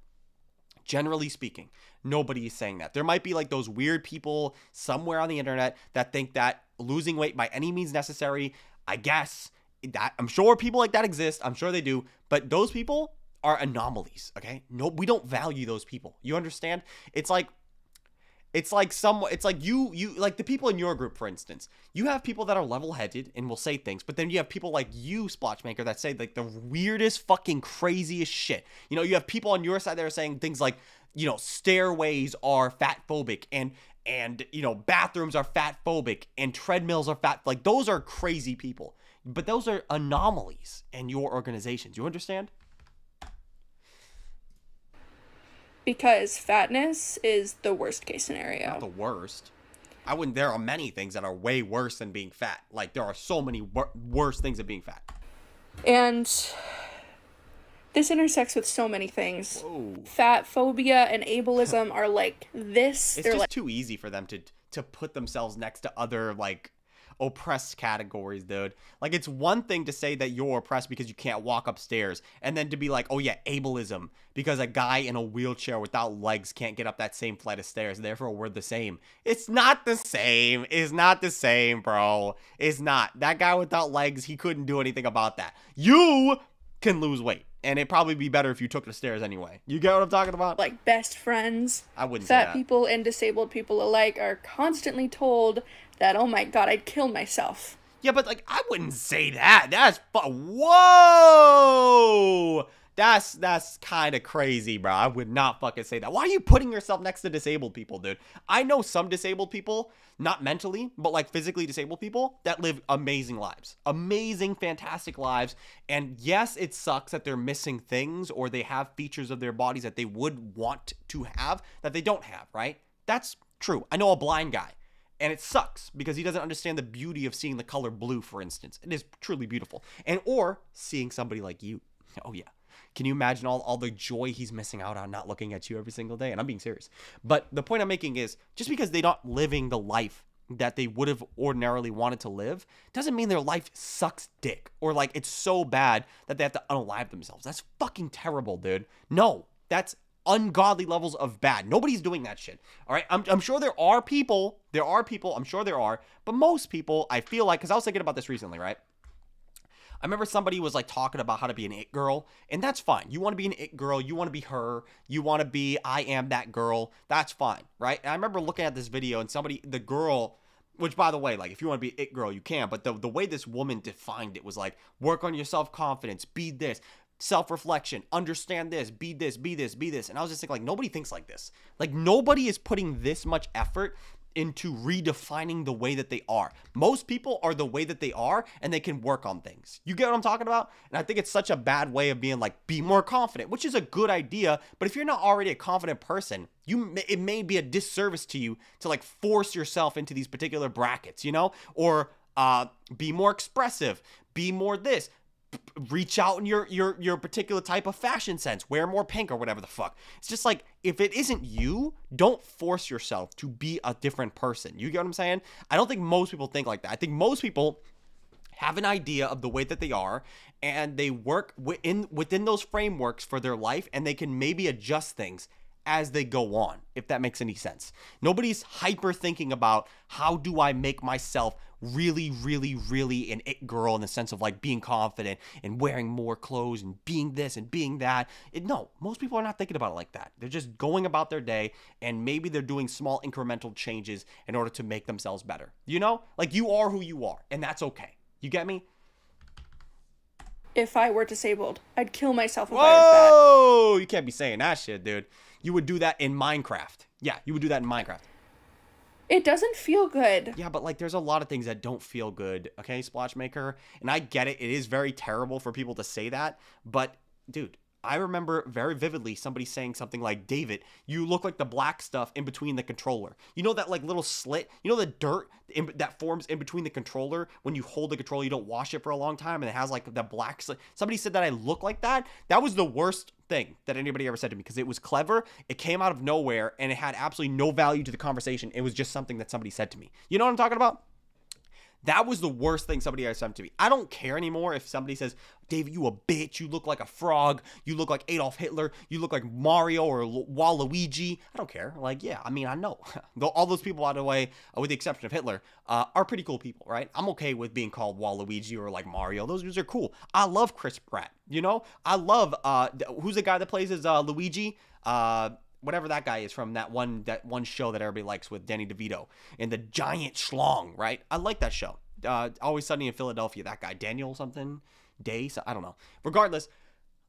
generally speaking, nobody is saying that. There might be like those weird people somewhere on the internet that think that losing weight by any means necessary, I guess, that I'm sure people like that exist. I'm sure they do, but those people are anomalies, okay? No, we don't value those people. You understand? It's like it's like some it's like you you like the people in your group for instance you have people that are level-headed and will say things but then you have people like you splotchmaker that say like the weirdest fucking craziest shit. You know you have people on your side that are saying things like you know stairways are fat phobic and and you know bathrooms are fat phobic and treadmills are fat like those are crazy people. But those are anomalies in your organizations. You understand because fatness is the worst case scenario. Not the worst. I wouldn't. There are many things that are way worse than being fat. Like there are so many wor- worse things than being fat. And this intersects with so many things. Whoa. Fat phobia and ableism are like this. <laughs> It's They're just like too easy for them to to put themselves next to other like oppressed categories, dude. Like it's one thing to say that you're oppressed because you can't walk upstairs, and then to be like, oh yeah, ableism because a guy in a wheelchair without legs can't get up that same flight of stairs. Therefore, we're the same. It's not the same. It's not the same, bro. It's not. That guy without legs, he couldn't do anything about that. You can lose weight. And it'd probably be better if you took the stairs anyway. You get what I'm talking about? Like best friends. I wouldn't say Fat that. people and disabled people alike are constantly told that, oh my god, I'd kill myself. Yeah, but like I wouldn't say that. That's fu- whoa. That's that's kind of crazy, bro. I would not fucking say that. Why are you putting yourself next to disabled people, dude? I know some disabled people, not mentally, but like physically disabled people that live amazing lives. Amazing, fantastic lives. And yes, it sucks that they're missing things or they have features of their bodies that they would want to have that they don't have, right? That's true. I know a blind guy and it sucks because he doesn't understand the beauty of seeing the color blue for instance. It is truly beautiful. And or seeing somebody like you. <laughs> Oh yeah. Can you imagine all, all the joy he's missing out on not looking at you every single day? And i'm being serious. But the point i'm making is just because they're not living the life that they would have ordinarily wanted to live doesn't mean their life sucks dick. Or like it's so bad that they have to unalive themselves. That's fucking terrible dude. No. That's ungodly levels of bad. Nobody's doing that shit. All right. I'm, I'm sure there are people, there are people, I'm sure there are, but most people, I feel like, because I was thinking about this recently, right? I remember somebody was like talking about how to be an it girl, and that's fine. You want to be an it girl, you want to be her, you want to be I am that girl, that's fine, right? And I remember looking at this video, and somebody, the girl, which by the way, like if you want to be it girl, you can, but the, the way this woman defined it was like work on your self confidence, be this, self reflection, understand this, be this, be this, be this. And I was just thinking, like, nobody thinks like this. Like, nobody is putting this much effort into redefining the way that they are. Most people are the way that they are and they can work on things. You get what I'm talking about? And I think it's such a bad way of being like be more confident, which is a good idea, but if you're not already a confident person, you it may be a disservice to you to like force yourself into these particular brackets, you know? Or uh be more expressive, be more this reach out in your your your particular type of fashion sense. Wear more pink or whatever the fuck. It's just like if it isn't you don't force yourself to be a different person. You get what i'm saying? I don't think most people think like that. I think most people have an idea of the way that they are and they work within within those frameworks for their life and they can maybe adjust things as they go on if that makes any sense nobody's hyper thinking about how do i make myself really, really, really an it girl in the sense of like being confident and wearing more clothes and being this and being that. It, no, most people are not thinking about it like that. They're just going about their day and maybe they're doing small incremental changes in order to make themselves better. You know, like you are who you are, and that's okay. You get me? If I were disabled, I'd kill myself if I was. Whoa! You can't be saying that shit, dude. You would do that in Minecraft. Yeah, you would do that in Minecraft. It doesn't feel good. Yeah, but like there's a lot of things that don't feel good, okay, Splotchmaker? And I get it. It is very terrible for people to say that, but dude, I remember very vividly somebody saying something like, David, you look like the black stuff in between the controller. You know that like little slit? You know the dirt in, that forms in between the controller when you hold the controller, you don't wash it for a long time and it has like the black slit. Somebody said that I look like that. That was the worst thing that anybody ever said to me because it was clever. It came out of nowhere and it had absolutely no value to the conversation. It was just something that somebody said to me. You know what I'm talking about? That was the worst thing somebody ever said to me. I don't care anymore if somebody says, David, you a bitch. You look like a frog. You look like Adolf Hitler. You look like Mario or Waluigi. I don't care. Like, yeah, I mean, I know. <laughs> All those people, by the way, uh, with the exception of Hitler, uh, are pretty cool people, right? I'm okay with being called Waluigi or like Mario. Those dudes are cool. I love Chris Pratt, you know? I love, uh, who's the guy that plays as uh, Luigi? Whatever that guy is from that one that one show that everybody likes with Danny DeVito and the giant schlong, right? I like that show. Uh, Always Sunny in Philadelphia. That guy Daniel something Day. So I don't know. Regardless,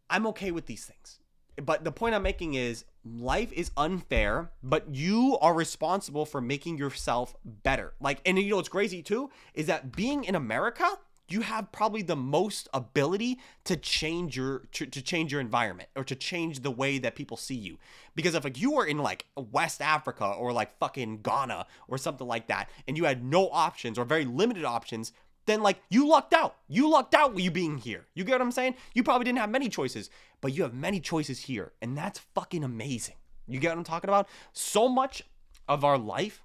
I'm okay with these things. But the point I'm making is life is unfair, but you are responsible for making yourself better. Like, and you know what's crazy too is that being in America, you have probably the most ability to change your to, to, change your environment or to change the way that people see you. Because if like you were in like west africa or like fucking ghana or something like that and you had no options or very limited options then like you lucked out. You lucked out with you being here. You get what i'm saying? You probably didn't have many choices but you have many choices here and that's fucking amazing. You get what i'm talking about? So much of our life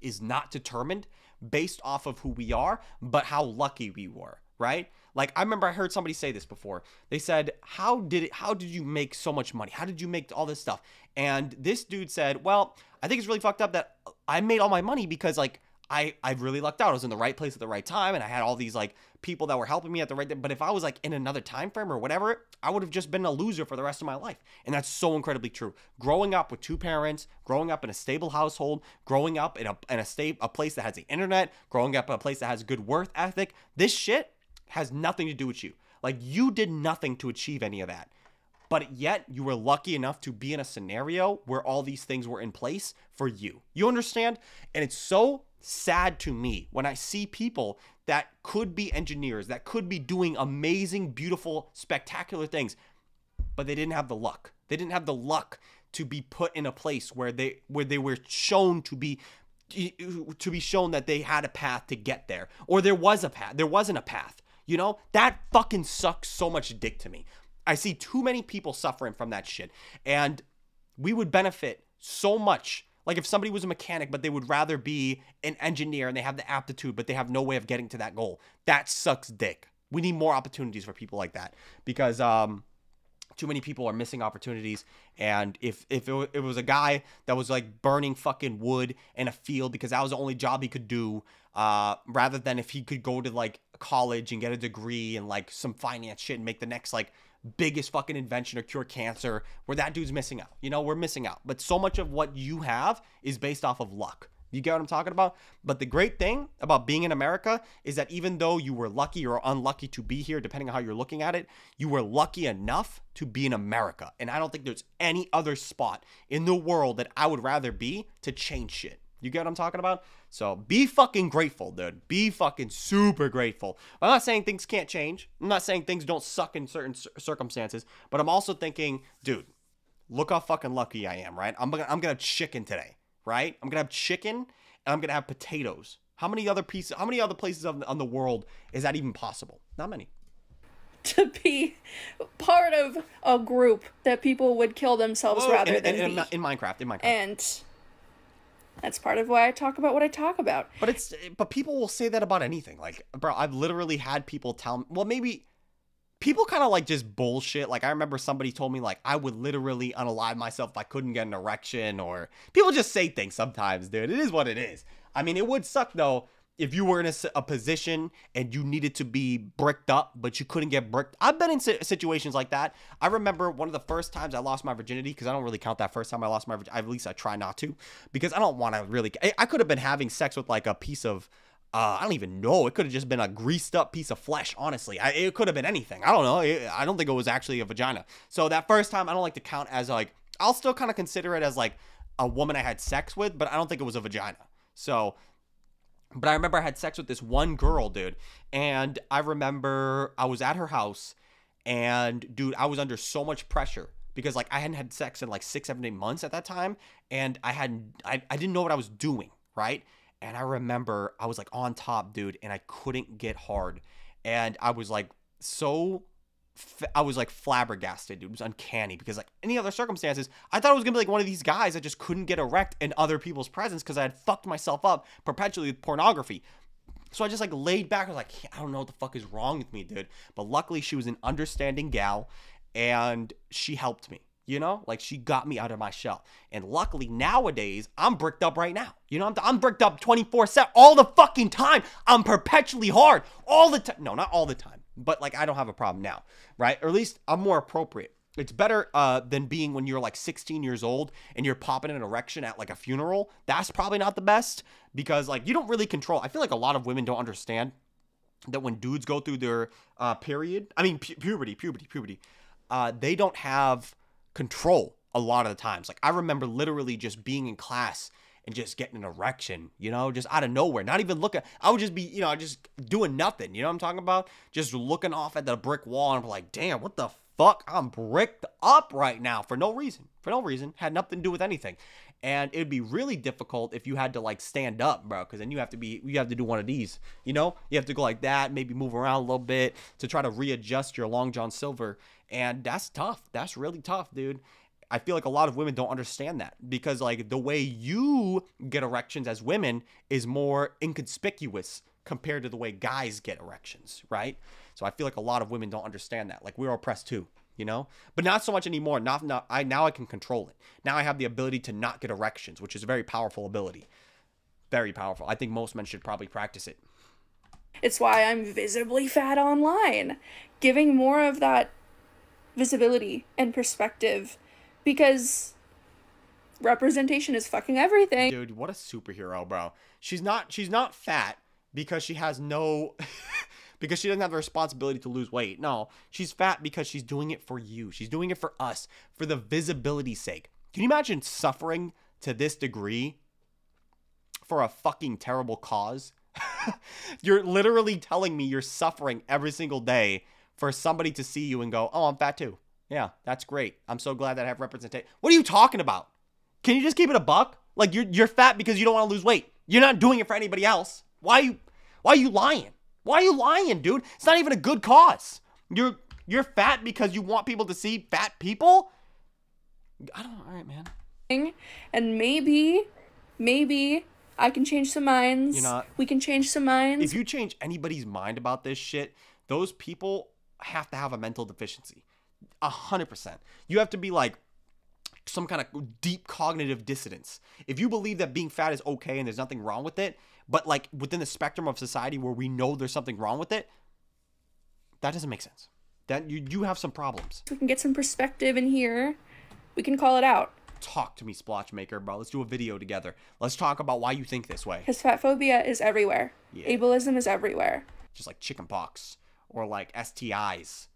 is not determined based off of who we are, but how lucky we were, right? Like I remember I heard somebody say this before. They said, "How did it how did you make so much money? How did you make all this stuff?" And this dude said, "Well, I think it's really fucked up that I made all my money because like I I really lucked out. I was in the right place at the right time, and I had all these like people that were helping me at the right. But if I was like in another time frame or whatever, I would have just been a loser for the rest of my life. And that's so incredibly true. Growing up with two parents, growing up in a stable household, growing up in a in a state a place that has the internet, growing up in a place that has good worth ethic, this shit has nothing to do with you. Like you did nothing to achieve any of that but yet you were lucky enough to be in a scenario where all these things were in place for you. You understand? And it's so sad to me when I see people that could be engineers, that could be doing amazing, beautiful, spectacular things, but they didn't have the luck. They didn't have the luck to be put in a place where they where they were shown to be to be shown that they had a path to get there or there was a path. There wasn't a path. You know? That fucking sucks so much dick to me. I see too many people suffering from that shit. And we would benefit so much. Like if somebody was a mechanic, but they would rather be an engineer and they have the aptitude, but they have no way of getting to that goal. That sucks dick. We need more opportunities for people like that because um, too many people are missing opportunities. And if if it, it was a guy that was like burning fucking wood in a field because that was the only job he could do, uh, rather than if he could go to like college and get a degree and like some finance shit and make the next like biggest fucking invention or cure cancer where that dude's missing out. You know, we're missing out. But so much of what you have is based off of luck. You get what I'm talking about? But the great thing about being in America is that even though you were lucky or unlucky to be here, depending on how you're looking at it, you were lucky enough to be in America. And I don't think there's any other spot in the world that I would rather be to change shit. You get what I'm talking about? So be fucking grateful, dude. Be fucking super grateful. I'm not saying things can't change. I'm not saying things don't suck in certain circumstances, but I'm also thinking, dude, look how fucking lucky I am, right? I'm gonna I'm gonna have chicken today, right? I'm gonna have chicken and I'm gonna have potatoes. How many other pieces? How many other places on, on the world is that even possible? Not many. <laughs> To be part of a group that people would kill themselves rather in, than in, in, in Minecraft. In Minecraft, and that's part of why I talk about what I talk about. But it's but people will say that about anything. Like, bro, I've literally had people tell me, well, maybe people kind of like just bullshit. Like I remember somebody told me like I would literally unalive myself if I couldn't get an erection or people just say things sometimes, dude. It is what it is. I mean, it would suck though if you were in a, a, position and you needed to be bricked up, but you couldn't get bricked. I've been in situations like that. I remember one of the first times I lost my virginity because I don't really count that first time I lost my virginity. At least I try not to because I don't want to really. I could have been having sex with like a piece of. Uh, I don't even know. It could have just been a greased up piece of flesh, honestly. I, it could have been anything. I don't know. I don't think it was actually a vagina. So that first time, I don't like to count as like, I'll still kind of consider it as like a woman I had sex with, but I don't think it was a vagina. So but I remember I had sex with this one girl, dude. And I remember I was at her house and dude, I was under so much pressure because like I hadn't had sex in like six, seven, eight months at that time. And I hadn't I, I didn't know what I was doing, right? And I remember I was like on top, dude, and I couldn't get hard. And I was like so I was like flabbergasted. Dude. It was uncanny because like any other circumstances, I thought it was gonna be like one of these guys that just couldn't get erect in other people's presence because I had fucked myself up perpetually with pornography. So I just like laid back. I was like, I don't know what the fuck is wrong with me, dude. But luckily, she was an understanding gal, and she helped me. You know, like she got me out of my shell. And luckily nowadays, I'm bricked up right now. You know, I'm, I'm bricked up 24 7 all the fucking time. I'm perpetually hard all the time. No, not all the time but like I don't have a problem now, right? Or at least I'm more appropriate. It's better uh, than being when you're like 16 years old and you're popping an erection at like a funeral. That's probably not the best because like you don't really control. I feel like a lot of women don't understand that when dudes go through their uh, period, I mean pu- puberty, puberty, puberty, uh, they don't have control a lot of the times. Like I remember literally just being in class and just getting an erection, you know, just out of nowhere. Not even looking. I would just be, you know, just doing nothing. You know what I'm talking about? Just looking off at the brick wall and I'm like, damn, what the fuck? I'm bricked up right now for no reason. For no reason. Had nothing to do with anything. And it'd be really difficult if you had to like stand up, bro, because then you have to be, you have to do one of these, you know? You have to go like that, maybe move around a little bit to try to readjust your Long John Silver. And that's tough. That's really tough, dude. I feel like a lot of women don't understand that because like the way you get erections as women is more inconspicuous compared to the way guys get erections, right? So I feel like a lot of women don't understand that. Like we're oppressed too, you know? But not so much anymore. Not, not I now I can control it. Now I have the ability to not get erections, which is a very powerful ability. very powerful. I think most men should probably practice it. It's why I'm visibly fat online, giving more of that visibility and perspective because representation is fucking everything. Dude, what a superhero, bro. She's not she's not fat because she has no <laughs> because she doesn't have the responsibility to lose weight. No, she's fat because she's doing it for you. She's doing it for us, for the visibility sake. Can you imagine suffering to this degree for a fucking terrible cause? <laughs> you're literally telling me you're suffering every single day for somebody to see you and go, "Oh, I'm fat too." Yeah, that's great. I'm so glad that I have representation. What are you talking about? Can you just keep it a buck? Like you're you're fat because you don't want to lose weight. You're not doing it for anybody else. Why are you why are you lying? Why are you lying, dude? It's not even a good cause. You're you're fat because you want people to see fat people? I don't know. All right, man. And maybe maybe I can change some minds. You know, we can change some minds. If you change anybody's mind about this shit, those people have to have a mental deficiency. A hundred percent. You have to be like some kind of deep cognitive dissonance. If you believe that being fat is okay and there's nothing wrong with it, but like within the spectrum of society where we know there's something wrong with it, that doesn't make sense. That you you have some problems. We can get some perspective in here. We can call it out. Talk to me, Splotchmaker, bro. Let's do a video together. Let's talk about why you think this way. Because fat phobia is everywhere. Yeah. Ableism is everywhere. Just like chickenpox or like STIs.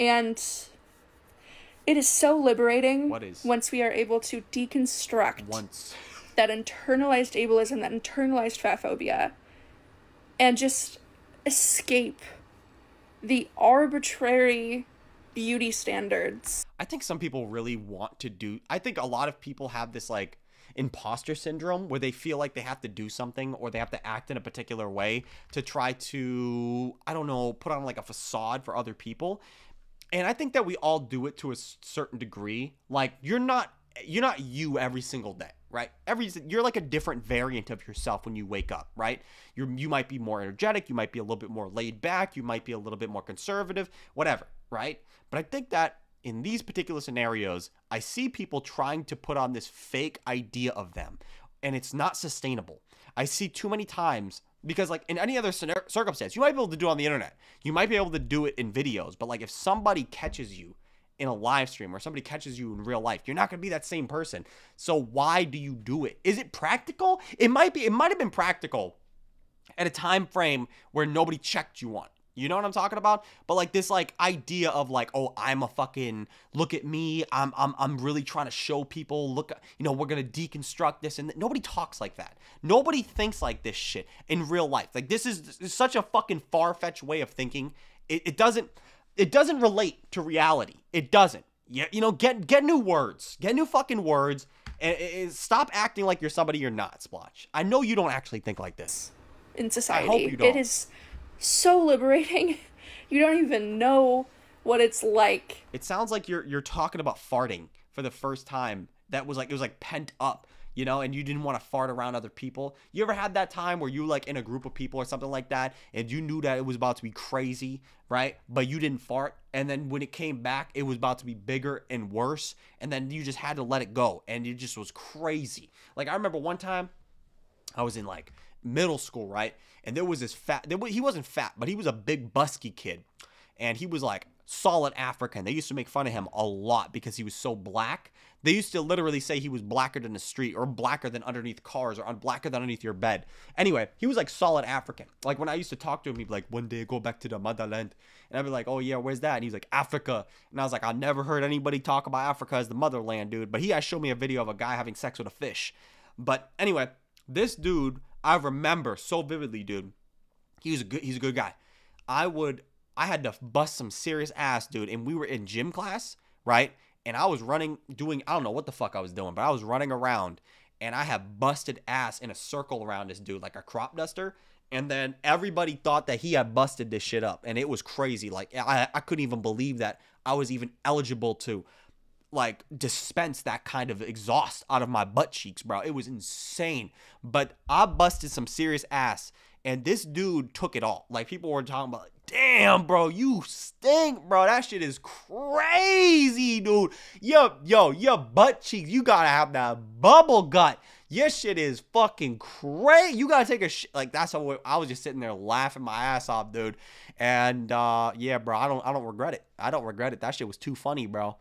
And it is so liberating what is? once we are able to deconstruct once that internalized ableism, that internalized fat phobia, and just escape the arbitrary beauty standards. I think some people really want to do I think a lot of people have this like imposter syndrome where they feel like they have to do something or they have to act in a particular way to try to I don't know, put on like a facade for other people. And I think that we all do it to a certain degree. Like you're not you're not you every single day, right? Every you're like a different variant of yourself when you wake up, right? You you might be more energetic, you might be a little bit more laid back, you might be a little bit more conservative, whatever, right? But I think that in these particular scenarios, I see people trying to put on this fake idea of them, and it's not sustainable. I see too many times because like in any other circumstance, you might be able to do it on the internet. You might be able to do it in videos, but like if somebody catches you in a live stream or somebody catches you in real life, you're not going to be that same person. So why do you do it? Is it practical? It might be. It might have been practical at a time frame where nobody checked you on. You know what I'm talking about? But like this like idea of like, oh, I'm a fucking look at me. I'm I'm I'm really trying to show people, look, you know, we're going to deconstruct this and th- nobody talks like that. Nobody thinks like this shit in real life. Like this is, this is such a fucking far-fetched way of thinking. It, it doesn't it doesn't relate to reality. It doesn't. Yeah, you know, get get new words, get new fucking words, and, and stop acting like you're somebody you're not. Splotch. I know you don't actually think like this in society. I hope you don't. It is so liberating. <laughs> You don't even know what it's like. It sounds like you're you're talking about farting for the first time. That was like it was like pent up you know, and you didn't want to fart around other people. You ever had that time where you like in a group of people or something like that and you knew that it was about to be crazy, right? But you didn't fart and then when it came back, it was about to be bigger and worse and then you just had to let it go and it just was crazy. Like I remember one time I was in like middle school, right? And there was this fat. There, he wasn't fat, but he was a big busky kid. And he was like solid African. They used to make fun of him a lot because he was so black. They used to literally say he was blacker than the street or blacker than underneath cars or blacker than underneath your bed. Anyway, he was like solid African. Like when I used to talk to him, he'd be like, one day go back to the motherland. And I'd be like, oh yeah, where's that? And he's like, Africa. And I was like, I never heard anybody talk about Africa as the motherland, dude. But he has showed me a video of a guy having sex with a fish. But anyway, this dude, I remember so vividly, dude. He was a good, he's a good guy. I would I had to bust some serious ass, dude. And we were in gym class, right? And I was running, doing, I don't know what the fuck I was doing, but I was running around and I had busted ass in a circle around this dude, like a crop duster. And then everybody thought that he had busted this shit up. And it was crazy. Like, I, I couldn't even believe that I was even eligible to like dispense that kind of exhaust out of my butt cheeks, bro. It was insane. But I busted some serious ass and this dude took it all. Like people were talking about, damn, bro, you stink, bro. That shit is crazy, dude. Yo, yo, your butt cheeks, you gotta have that bubble gut. Your shit is fucking crazy. You gotta take a shit. Like that's how I was just sitting there laughing my ass off, dude. And uh, yeah, bro, I don't I don't regret it. I don't regret it. That shit was too funny, bro.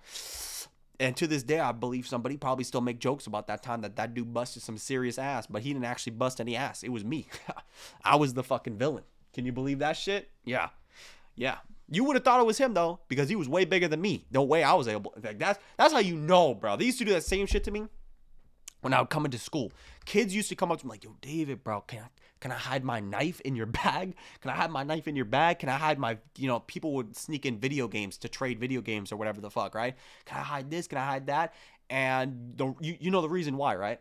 And to this day, I believe somebody probably still make jokes about that time that that dude busted some serious ass, but he didn't actually bust any ass. It was me. <laughs> I was the fucking villain. Can you believe that shit? Yeah, yeah. You would have thought it was him though, because he was way bigger than me. The way I was able, like that's that's how you know, bro. They used to do that same shit to me when I would come into school. Kids used to come up to me like, "Yo, David, bro, can I can I hide my knife in your <laughs> bag? Can I hide my knife in your bag? Can I hide my, you know, people would sneak in video games to trade video games or whatever the fuck, right? Can I hide this? Can I hide that? And the you, you know the reason why, right?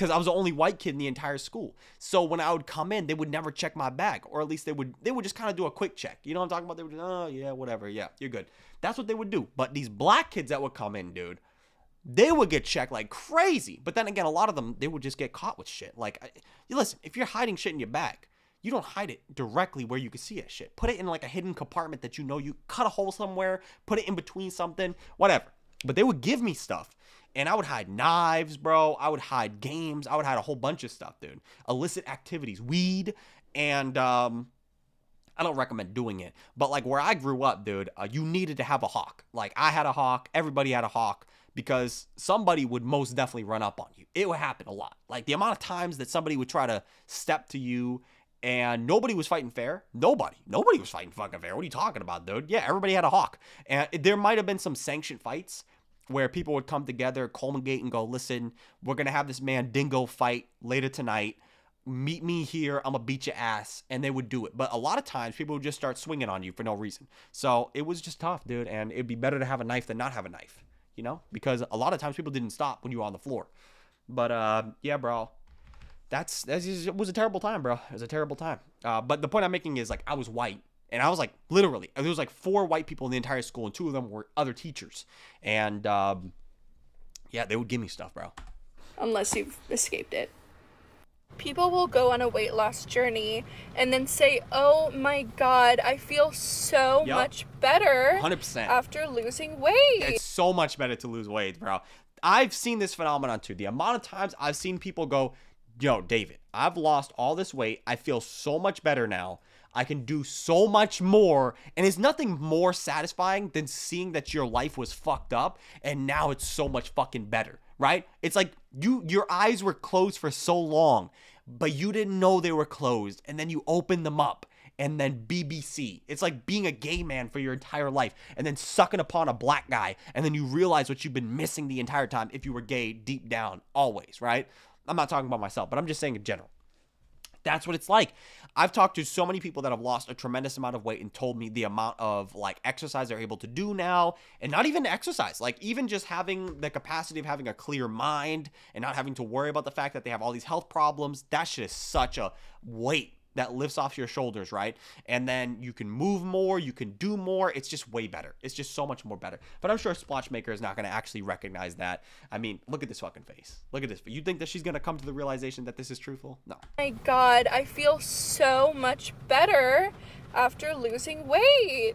because I was the only white kid in the entire school. So when I would come in, they would never check my bag, or at least they would they would just kind of do a quick check. You know what I'm talking about? They would, oh yeah, whatever, yeah, you're good. That's what they would do. But these black kids that would come in, dude, they would get checked like crazy. But then again, a lot of them they would just get caught with shit. Like, you listen, if you're hiding shit in your bag, you don't hide it directly where you can see it. shit. Put it in like a hidden compartment that you know you cut a hole somewhere, put it in between something, whatever. But they would give me stuff and I would hide knives, bro. I would hide games. I would hide a whole bunch of stuff, dude. Illicit activities, weed, and um, I don't recommend doing it. But like where I grew up, dude, uh, you needed to have a hawk. Like I had a hawk. Everybody had a hawk because somebody would most definitely run up on you. It would happen a lot. Like the amount of times that somebody would try to step to you and nobody was fighting fair. Nobody. Nobody was fighting fucking fair. What are you talking about, dude? Yeah, everybody had a hawk. And there might have been some sanctioned fights where people would come together, culminate, and go, listen, we're going to have this man Dingo fight later tonight. Meet me here. I'm going to beat your ass. And they would do it. But a lot of times, people would just start swinging on you for no reason. So it was just tough, dude. And it'd be better to have a knife than not have a knife, you know? Because a lot of times, people didn't stop when you were on the floor. But uh, yeah, bro. That's, it was a terrible time, bro. It was a terrible time. Uh, but the point I'm making is like I was white and I was like, literally, there was like four white people in the entire school, and two of them were other teachers. And um, yeah, they would give me stuff, bro. Unless you've escaped it. People will go on a weight loss journey and then say, Oh my God, I feel so yep. much better 100%. after losing weight. It's so much better to lose weight, bro. I've seen this phenomenon too. The amount of times I've seen people go, Yo, David, I've lost all this weight. I feel so much better now. I can do so much more. And it's nothing more satisfying than seeing that your life was fucked up and now it's so much fucking better, right? It's like you your eyes were closed for so long, but you didn't know they were closed and then you open them up and then BBC. It's like being a gay man for your entire life and then sucking upon a black guy and then you realize what you've been missing the entire time if you were gay deep down always, right? I'm not talking about myself, but I'm just saying in general. That's what it's like. I've talked to so many people that have lost a tremendous amount of weight and told me the amount of like exercise they're able to do now and not even exercise, like even just having the capacity of having a clear mind and not having to worry about the fact that they have all these health problems. That shit is such a weight that lifts off your shoulders, right? And then you can move more, you can do more. It's just way better. It's just so much more better. But I'm sure Splotchmaker is not going to actually recognize that. I mean, look at this fucking face. Look at this. You think that she's going to come to the realization that this is truthful? No. My God, I feel so much better after losing weight.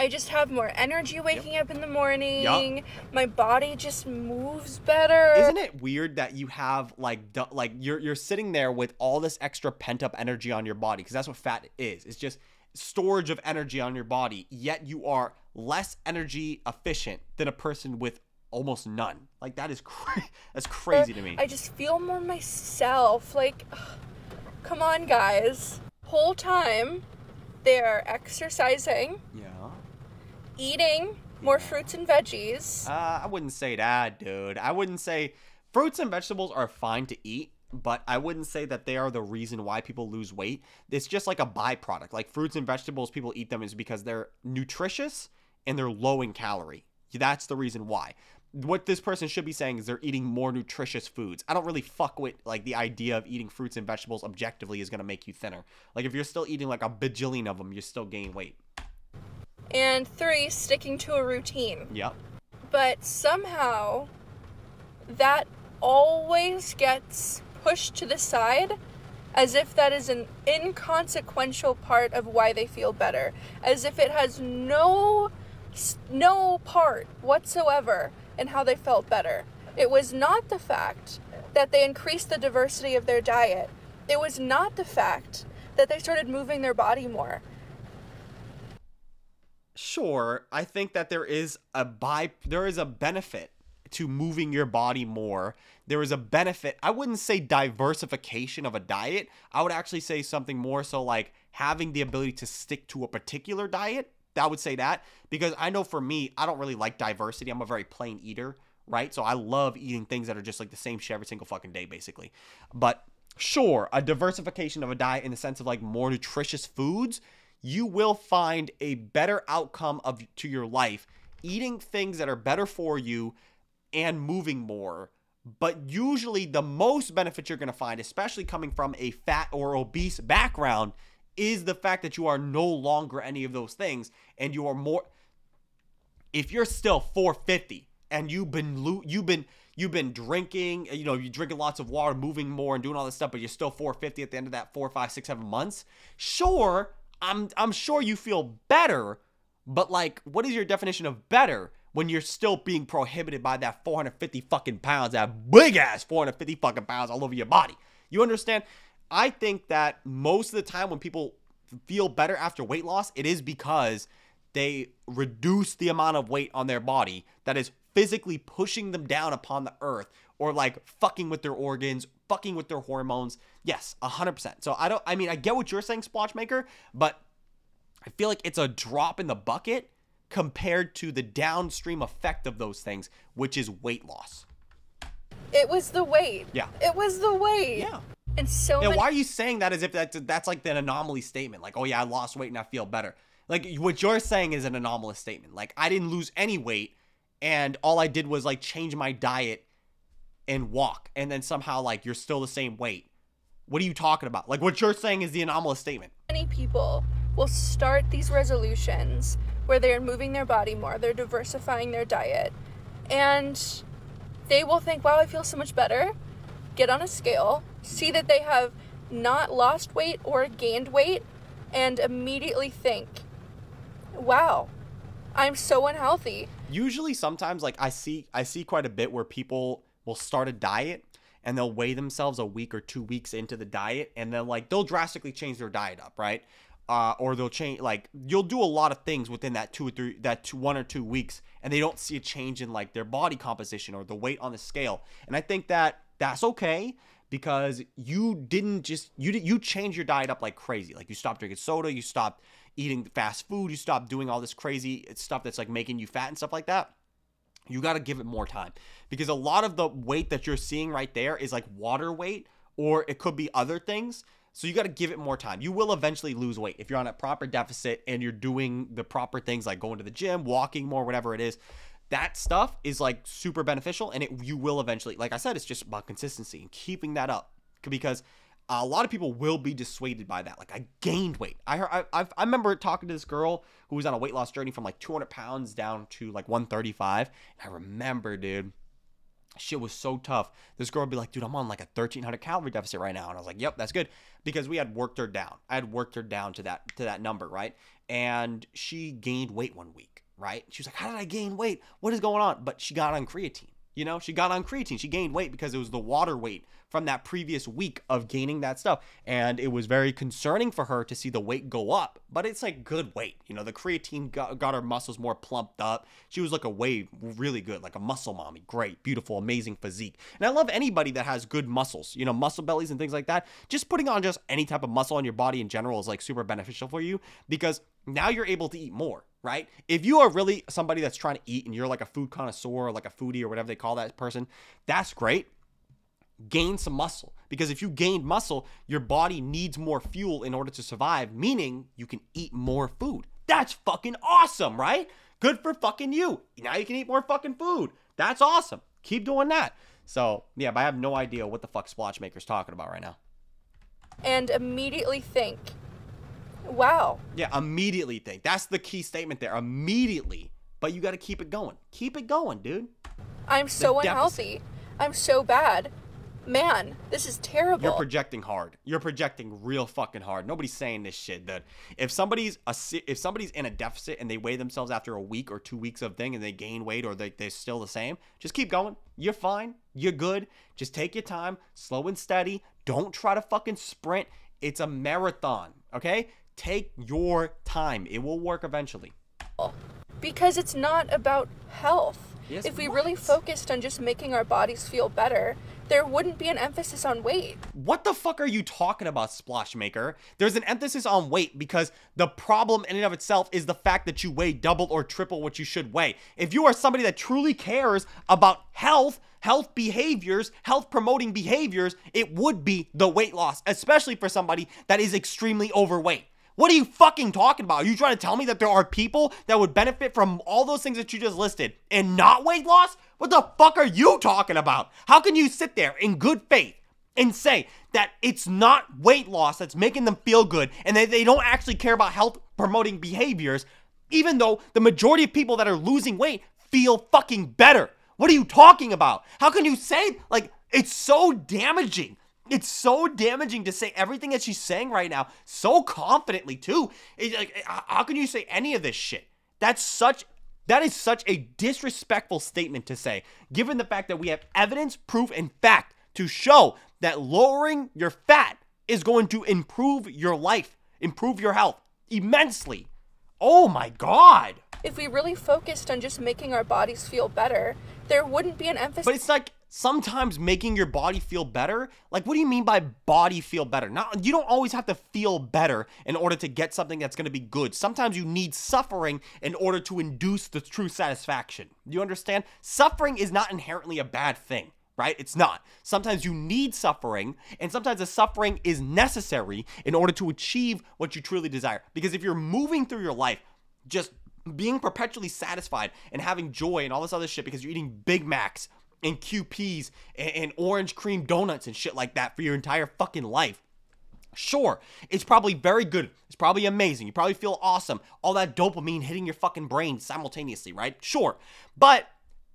I just have more energy waking yep. up in the morning. Yep. My body just moves better. Isn't it weird that you have like like you're you're sitting there with all this extra pent up energy on your body because that's what fat is. It's just storage of energy on your body. Yet you are less energy efficient than a person with almost none. Like that is cra- <laughs> that's crazy to me. I just feel more myself. Like come on guys. Whole time they're exercising. Yeah eating more fruits and veggies. Uh, I wouldn't say that, dude. I wouldn't say fruits and vegetables are fine to eat, but I wouldn't say that they are the reason why people lose weight. It's just like a byproduct. Like fruits and vegetables, people eat them is because they're nutritious and they're low in calorie. That's the reason why. What this person should be saying is they're eating more nutritious foods. I don't really fuck with like the idea of eating fruits and vegetables objectively is going to make you thinner. Like if you're still eating like a bajillion of them, you still gain weight. And three, sticking to a routine. Yep. But somehow that always gets pushed to the side as if that is an inconsequential part of why they feel better as if it has no no part whatsoever in how they felt better it was not the fact that they increased the diversity of their diet. It was not the fact that they started moving their body more. Sure, I think that there is a by there is a benefit to moving your body more. There is a benefit. I wouldn't say diversification of a diet. I would actually say something more so like having the ability to stick to a particular diet. I would say that because I know for me, I don't really like diversity. I'm a very plain eater, right? So I love eating things that are just like the same shit every single fucking day, basically. But sure, a diversification of a diet in the sense of like more nutritious foods, you will find a better outcome of to your life eating things that are better for you and moving more. But usually, the most benefit you're going to find, especially coming from a fat or obese background, is the fact that you are no longer any of those things and you are more. If you're still 450 and you've been you've been you've been drinking, you know, you're drinking lots of water, moving more, and doing all this stuff, but you're still 450 at the end of that four, five, six, seven months. Sure, I'm I'm sure you feel better, but like, what is your definition of better? when you're still being prohibited by that 450 fucking pounds, that big ass 450 fucking pounds all over your body. You understand? I think that most of the time when people feel better after weight loss, it is because they reduce the amount of weight on their body that is physically pushing them down upon the earth or like fucking with their organs, fucking with their hormones. Yes, 100%. So I don't I mean, I get what you're saying, Splotchmaker, but I feel like it's a drop in the bucket compared to the downstream effect of those things, which is weight loss. It was the weight. Yeah. It was the weight. Yeah. And so And many- why are you saying that as if that's that's like an anomaly statement? Like, oh yeah, I lost weight and I feel better. Like what you're saying is an anomalous statement. Like I didn't lose any weight and all I did was like change my diet and walk and then somehow like you're still the same weight. What are you talking about? Like what you're saying is the anomalous statement. many people will start these resolutions where they're moving their body more, they're diversifying their diet, and they will think, wow, I feel so much better. Get on a scale, see that they have not lost weight or gained weight, and immediately think, wow, I'm so unhealthy. usually sometimes like i see i see quite a bit where people will start a diet and they'll weigh themselves a week or two weeks into the diet and then like they'll drastically change their diet up right? Uh, or they'll change like you'll do a lot of things within that two or three that two, one or two weeks and they don't see a change in like their body composition or the weight on the scale. And i think that that's okay because you didn't just you did you change your diet up like crazy. Like you stopped drinking soda you stopped eating fast food you stopped doing all this crazy stuff that's like making you fat and stuff like that you got to give it more time. Because a lot of the weight that you're seeing right there is like water weight or it could be other things. So you got to give it more time. You will eventually lose weight if you're on a proper deficit and you're doing the proper things like going to the gym walking more whatever it is. That stuff is like super beneficial and it you will eventually like i said it's just about consistency and keeping that up. Because a lot of people will be dissuaded by that. Like I gained weight. I heard, I, I I remember talking to this girl who was on a weight loss journey from like 200 pounds down to like 135. And I remember, dude, shit was so tough. This girl would be like, dude, I'm on like a 1300 calorie deficit right now. And I was like, yep, that's good. Because we had worked her down. I had worked her down to that, to that number, right? And she gained weight one week, right? She was like, how did I gain weight? What is going on? But she got on creatine. You know, she got on creatine. She gained weight because it was the water weight from that previous week of gaining that stuff. And it was very concerning for her to see the weight go up, but it's like good weight. You know, the creatine got, got her muscles more plumped up. She was like a way really good, like a muscle mommy. Great, beautiful, amazing physique. And I love anybody that has good muscles, you know, muscle bellies and things like that. Just putting on just any type of muscle on your body in general is like super beneficial for you because now you're able to eat more right? If you are really somebody that's trying to eat and you're like a food connoisseur or like a foodie or whatever they call that person, that's great. Gain some muscle because if you gained muscle, your body needs more fuel in order to survive, meaning you can eat more food. That's fucking awesome, right? Good for fucking you. Now you can eat more fucking food. That's awesome. Keep doing that. So, yeah, but I have no idea what the fuck Splotchmaker's talking about right now. And immediately think, wow, Yeah, immediately think. That's the key statement there. Immediately. But you got to keep it going. Keep it going, dude. I'm so deficit. unhealthy. I'm so bad. man, this is terrible. You're projecting hard. You're projecting real fucking hard. Nobody's saying this shit. That if somebody's a if somebody's in a deficit and they weigh themselves after a week or two weeks of thing and they gain weight or they they're still the same, just keep going. You're fine. You're good. Just take your time, slow and steady. Don't try to fucking sprint. It's a marathon. Okay, take your time. It will work eventually. because it's not about health. Yes, if we really focused on just making our bodies feel better, there wouldn't be an emphasis on weight. What the fuck are you talking about, Splotchmaker? There's an emphasis on weight because the problem in and of itself is the fact that you weigh double or triple what you should weigh. If you are somebody that truly cares about health, health behaviors, health promoting behaviors, it would be the weight loss, especially for somebody that is extremely overweight. What are you fucking talking about? Are you trying to tell me that there are people that would benefit from all those things that you just listed and not weight loss? What the fuck are you talking about? How can you sit there in good faith and say that it's not weight loss that's making them feel good and that they don't actually care about health promoting behaviors, even though the majority of people that are losing weight feel fucking better? What are you talking about? How can you say, like, it's so damaging? It's so damaging to say everything that she's saying right now so confidently too. It's like, how can you say any of this shit? That's such that is such a disrespectful statement to say, given the fact that we have evidence, proof, and fact to show that lowering your fat is going to improve your life, improve your health immensely. Oh my god. If we really focused on just making our bodies feel better, there wouldn't be an emphasis But it's like sometimes making your body feel better. Like, what do you mean by body feel better? Not you don't always have to feel better in order to get something that's going to be good. Sometimes you need suffering in order to induce the true satisfaction. You understand? Suffering is not inherently a bad thing. Right? It's not. Sometimes you need suffering, and sometimes the suffering is necessary in order to achieve what you truly desire. Because if you're moving through your life just being perpetually satisfied and having joy and all this other shit because you're eating Big Macs and QPs and, and orange cream donuts and shit like that for your entire fucking life. Sure, it's probably very good. It's probably amazing. You probably feel awesome. All that dopamine hitting your fucking brain simultaneously, right? Sure. But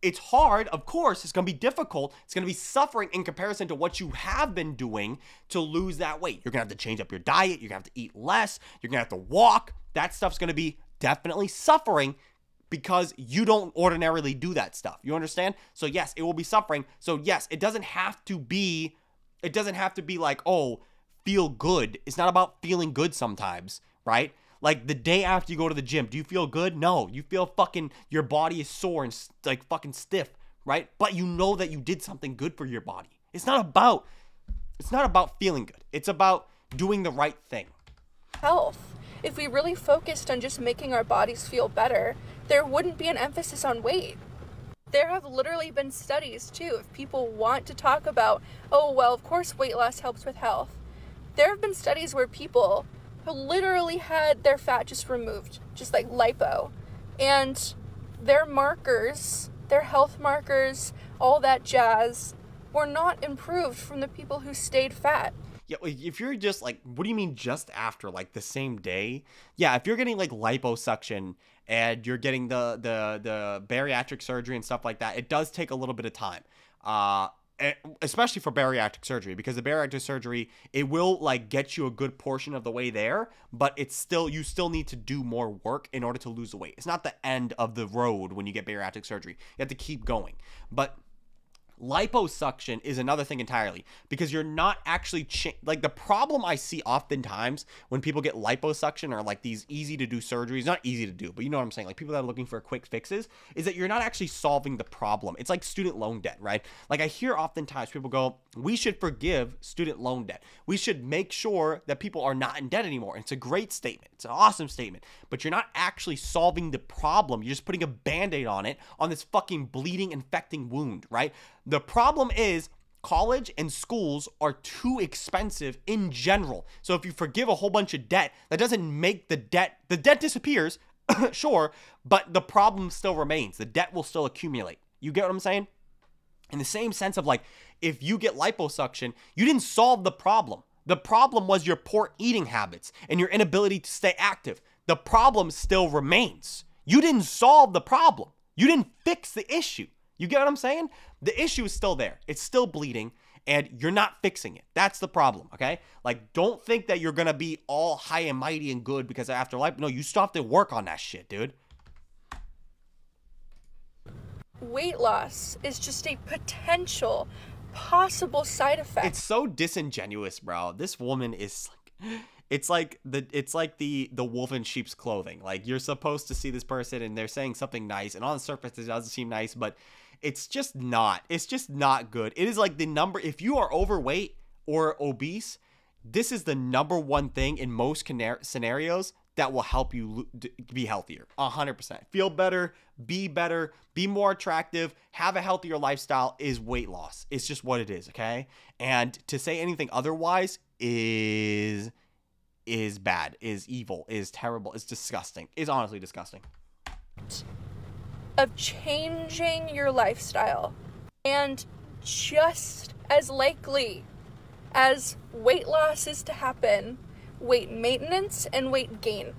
it's hard, of course, it's gonna be difficult. It's gonna be suffering in comparison to what you have been doing to lose that weight. You're gonna have to change up your diet, you're gonna have to eat less, you're gonna have to walk. That stuff's gonna be definitely suffering because you don't ordinarily do that stuff. You understand? So yes, it will be suffering. So yes, it doesn't have to be it doesn't have to be like, "Oh, feel good." It's not about feeling good sometimes, right? Like the day after you go to the gym, do you feel good? No, you feel fucking your body is sore and like fucking stiff, right? But you know that you did something good for your body. It's not about it's not about feeling good. It's about doing the right thing. health. If we really focused on just making our bodies feel better, there wouldn't be an emphasis on weight. There have literally been studies too. If people want to talk about, oh, well, of course weight loss helps with health. There have been studies where people who literally had their fat just removed, just like lipo, and their markers, their health markers, all that jazz, were not improved from the people who stayed fat. Yeah, if you're just like, what do you mean just after, like the same day? Yeah, if you're getting like liposuction and you're getting the the the bariatric surgery and stuff like that, it does take a little bit of time. Uh especially for bariatric surgery because the bariatric surgery it will like get you a good portion of the way there but it's still you still need to do more work in order to lose the weight. It's not the end of the road when you get bariatric surgery. You have to keep going. But liposuction is another thing entirely because you're not actually cha- like the problem I see oftentimes when people get liposuction or like these easy to do surgeries, not easy to do, but you know what I'm saying, like people that are looking for quick fixes, is that you're not actually solving the problem. It's like student loan debt, right? Like I hear oftentimes people go, we should forgive student loan debt. We should make sure that people are not in debt anymore. And it's a great statement. It's an awesome statement, but you're not actually solving the problem. You're just putting a band-aid on it on this fucking bleeding, infecting wound, right? The problem is college and schools are too expensive in general. So if you forgive a whole bunch of debt, that doesn't make the debt the debt disappears, <coughs> sure, but the problem still remains. The debt will still accumulate. You get what I'm saying? In the same sense of like if you get liposuction, you didn't solve the problem. The problem was your poor eating habits and your inability to stay active. The problem still remains. You didn't solve the problem. You didn't fix the issue. You get what I'm saying? The issue is still there. It's still bleeding. and you're not fixing it. That's the problem, okay? Like, don't think that you're gonna be all high and mighty and good because of afterlife. No, you still have to work on that shit, dude. Weight loss is just a potential, possible side effect. It's so disingenuous, bro. This woman is like <gasps> it's like the it's like the the wolf in sheep's clothing. Like you're supposed to see this person and they're saying something nice, and on the surface it doesn't seem nice, but it's just not. It's just not good. It is like the number if you are overweight or obese, this is the number one thing in most scenarios that will help you be healthier. 100%. Feel better, be better, be more attractive, have a healthier lifestyle is weight loss. It's just what it is, okay? And to say anything otherwise is is bad, is evil, is terrible, is disgusting. Is honestly disgusting. Of changing your lifestyle and just as likely as weight loss is to happen, weight maintenance and weight gain.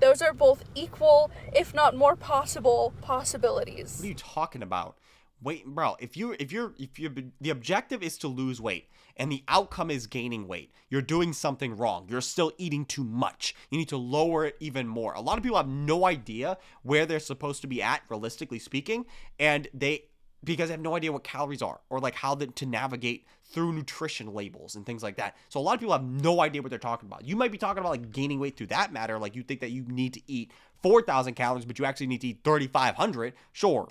Those are both equal, if not more possible, possibilities. What are you talking about? Wait, bro, if you if you're if you the objective is to lose weight and the outcome is gaining weight, you're doing something wrong. You're still eating too much. You need to lower it even more. A lot of people have no idea where they're supposed to be at realistically speaking, and they because they have no idea what calories are or like how to navigate through nutrition labels and things like that. So a lot of people have no idea what they're talking about. You might be talking about like gaining weight through that matter, like you think that you need to eat 4,000 calories, but you actually need to eat 3,500. Sure.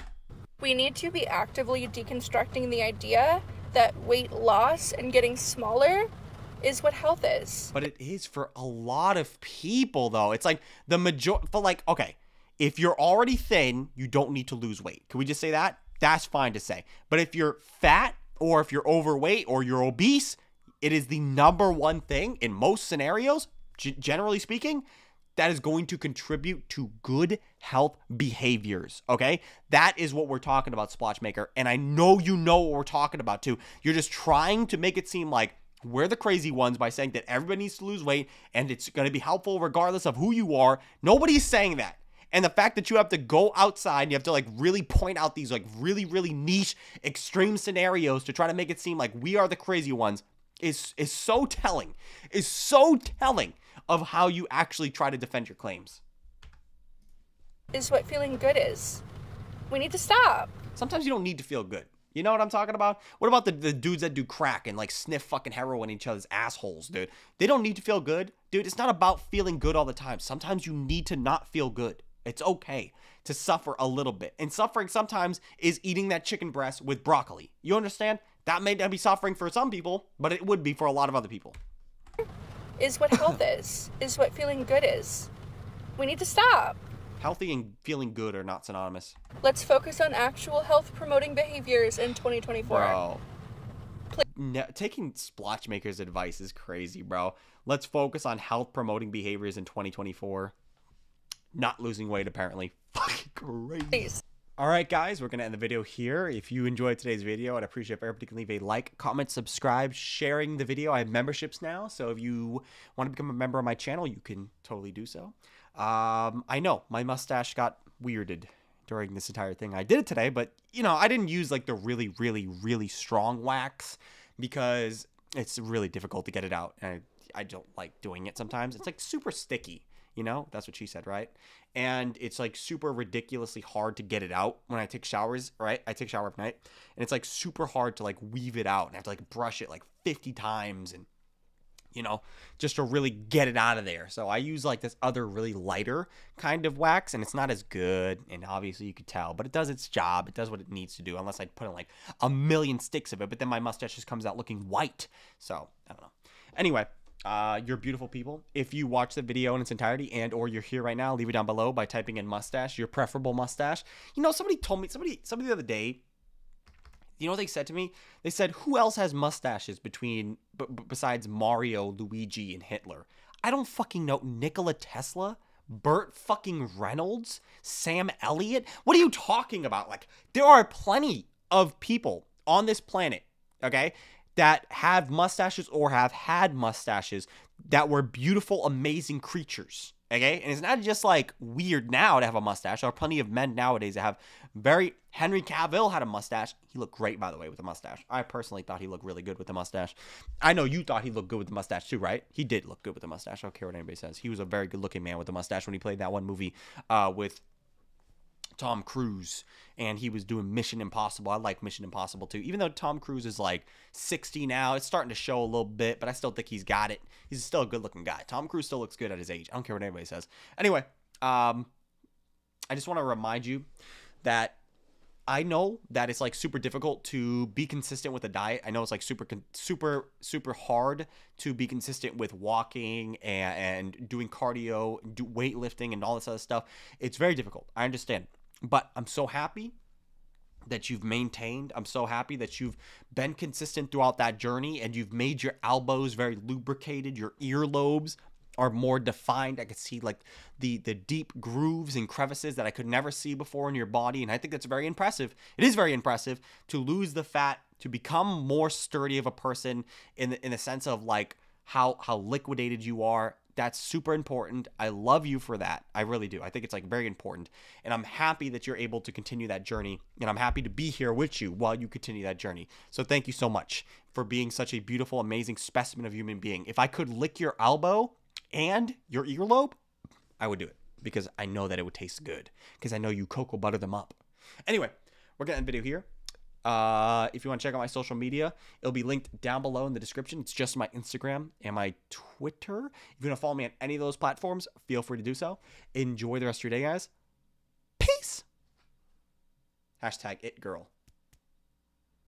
We need to be actively deconstructing the idea that weight loss and getting smaller is what health is. But it is for a lot of people though. It's like the major for like okay, if you're already thin, you don't need to lose weight. Can we just say that? That's fine to say. But if you're fat or if you're overweight or you're obese, it is the number one thing in most scenarios, g- generally speaking, that is going to contribute to good health behaviors. Okay. That is what we're talking about, Splotchmaker. And I know you know what we're talking about too. You're just trying to make it seem like we're the crazy ones by saying that everybody needs to lose weight and it's going to be helpful regardless of who you are. Nobody's saying that. And the fact that you have to go outside, you have to like really point out these like really, really niche, extreme scenarios to try to make it seem like we are the crazy ones is is so telling. Is so telling of how you actually try to defend your claims. Is what feeling good is. We need to stop. Sometimes you don't need to feel good. You know what I'm talking about? What about the, the dudes that do crack and like sniff fucking heroin in each other's assholes, dude? They don't need to feel good. Dude, it's not about feeling good all the time. Sometimes you need to not feel good. It's okay to suffer a little bit. And suffering sometimes is eating that chicken breast with broccoli. You understand? That may not be suffering for some people, but it would be for a lot of other people. Is what health <laughs> is, is what feeling good is. We need to stop. Healthy and feeling good are not synonymous. Let's focus on actual health promoting behaviors in 2024. Bro. No, taking Splotchmaker's advice is crazy, bro. Let's focus on health promoting behaviors in 2024 not losing weight apparently. <laughs> Fucking crazy. All right, guys, we're going to end the video here. If you enjoyed today's video, I'd appreciate if everybody can leave a like, comment, subscribe, sharing the video. I have memberships now, so if you want to become a member of my channel, you can totally do so. Um, I know my mustache got weirded during this entire thing. I did it today, but, you know, I didn't use, like, the really, really, really strong wax because it's really difficult to get it out, and I, I don't like doing it sometimes. It's, like, super sticky you know? That's what she said right? And it's like super ridiculously hard to get it out when i take showers right? I take shower at night and it's like super hard to like weave it out and i have to like brush it like 50 times and you know just to really get it out of there. So i use like this other really lighter kind of wax and it's not as good and obviously you could tell but it does its job. It does what it needs to do unless i put in like a million sticks of it but then my mustache just comes out looking white. So i don't know. Anyway uh, you're beautiful people. If you watch the video in its entirety and or you're here right now, leave it down below by typing in mustache, your preferable mustache. You know, somebody told me, somebody, somebody the other day, you know what they said to me? They said, who else has mustaches between, b- besides Mario, Luigi, and Hitler? I don't fucking know. Nikola Tesla? Burt fucking Reynolds? Sam Elliott? What are you talking about? Like, there are plenty of people on this planet, okay, that have mustaches or have had mustaches that were beautiful, amazing creatures. Okay, and it's not just like weird now to have a mustache. There are plenty of men nowadays that have very. Henry Cavill had a mustache. He looked great, by the way, with a mustache. I personally thought he looked really good with the mustache. I know you thought he looked good with the mustache too, right? He did look good with the mustache. I don't care what anybody says. He was a very good looking man with a mustache when he played that one movie uh, with Tom Cruise and he was doing Mission Impossible. I like Mission Impossible too. Even though Tom Cruise is like 60 now, it's starting to show a little bit, but I still think he's got it. He's still a good looking guy. Tom Cruise still looks good at his age. I don't care what anybody says. Anyway, um, I just want to remind you that I know that it's like super difficult to be consistent with a diet. I know it's like super, super, super hard to be consistent with walking and, and doing cardio, do weightlifting, and all this other stuff. It's very difficult. I understand. But I'm so happy that you've maintained. I'm so happy that you've been consistent throughout that journey and you've made your elbows very lubricated, your earlobes are more defined. I could see like the the deep grooves and crevices that I could never see before in your body and I think that's very impressive. It is very impressive to lose the fat, to become more sturdy of a person in the, in the sense of like how how liquidated you are that's super important. I love you for that. I really do. I think it's like very important. And I'm happy that you're able to continue that journey. And I'm happy to be here with you while you continue that journey. So thank you so much for being such a beautiful, amazing specimen of human being. If I could lick your elbow and your earlobe, I would do it because I know that it would taste good because I know you cocoa butter them up. Anyway, we're going to end the video here. Uh, if you want to check out my social media, it'll be linked down below in the description. It's just my Instagram and my Twitter. If you want to follow me on any of those platforms, feel free to do so. Enjoy the rest of your day, guys. Peace. Hashtag it girl.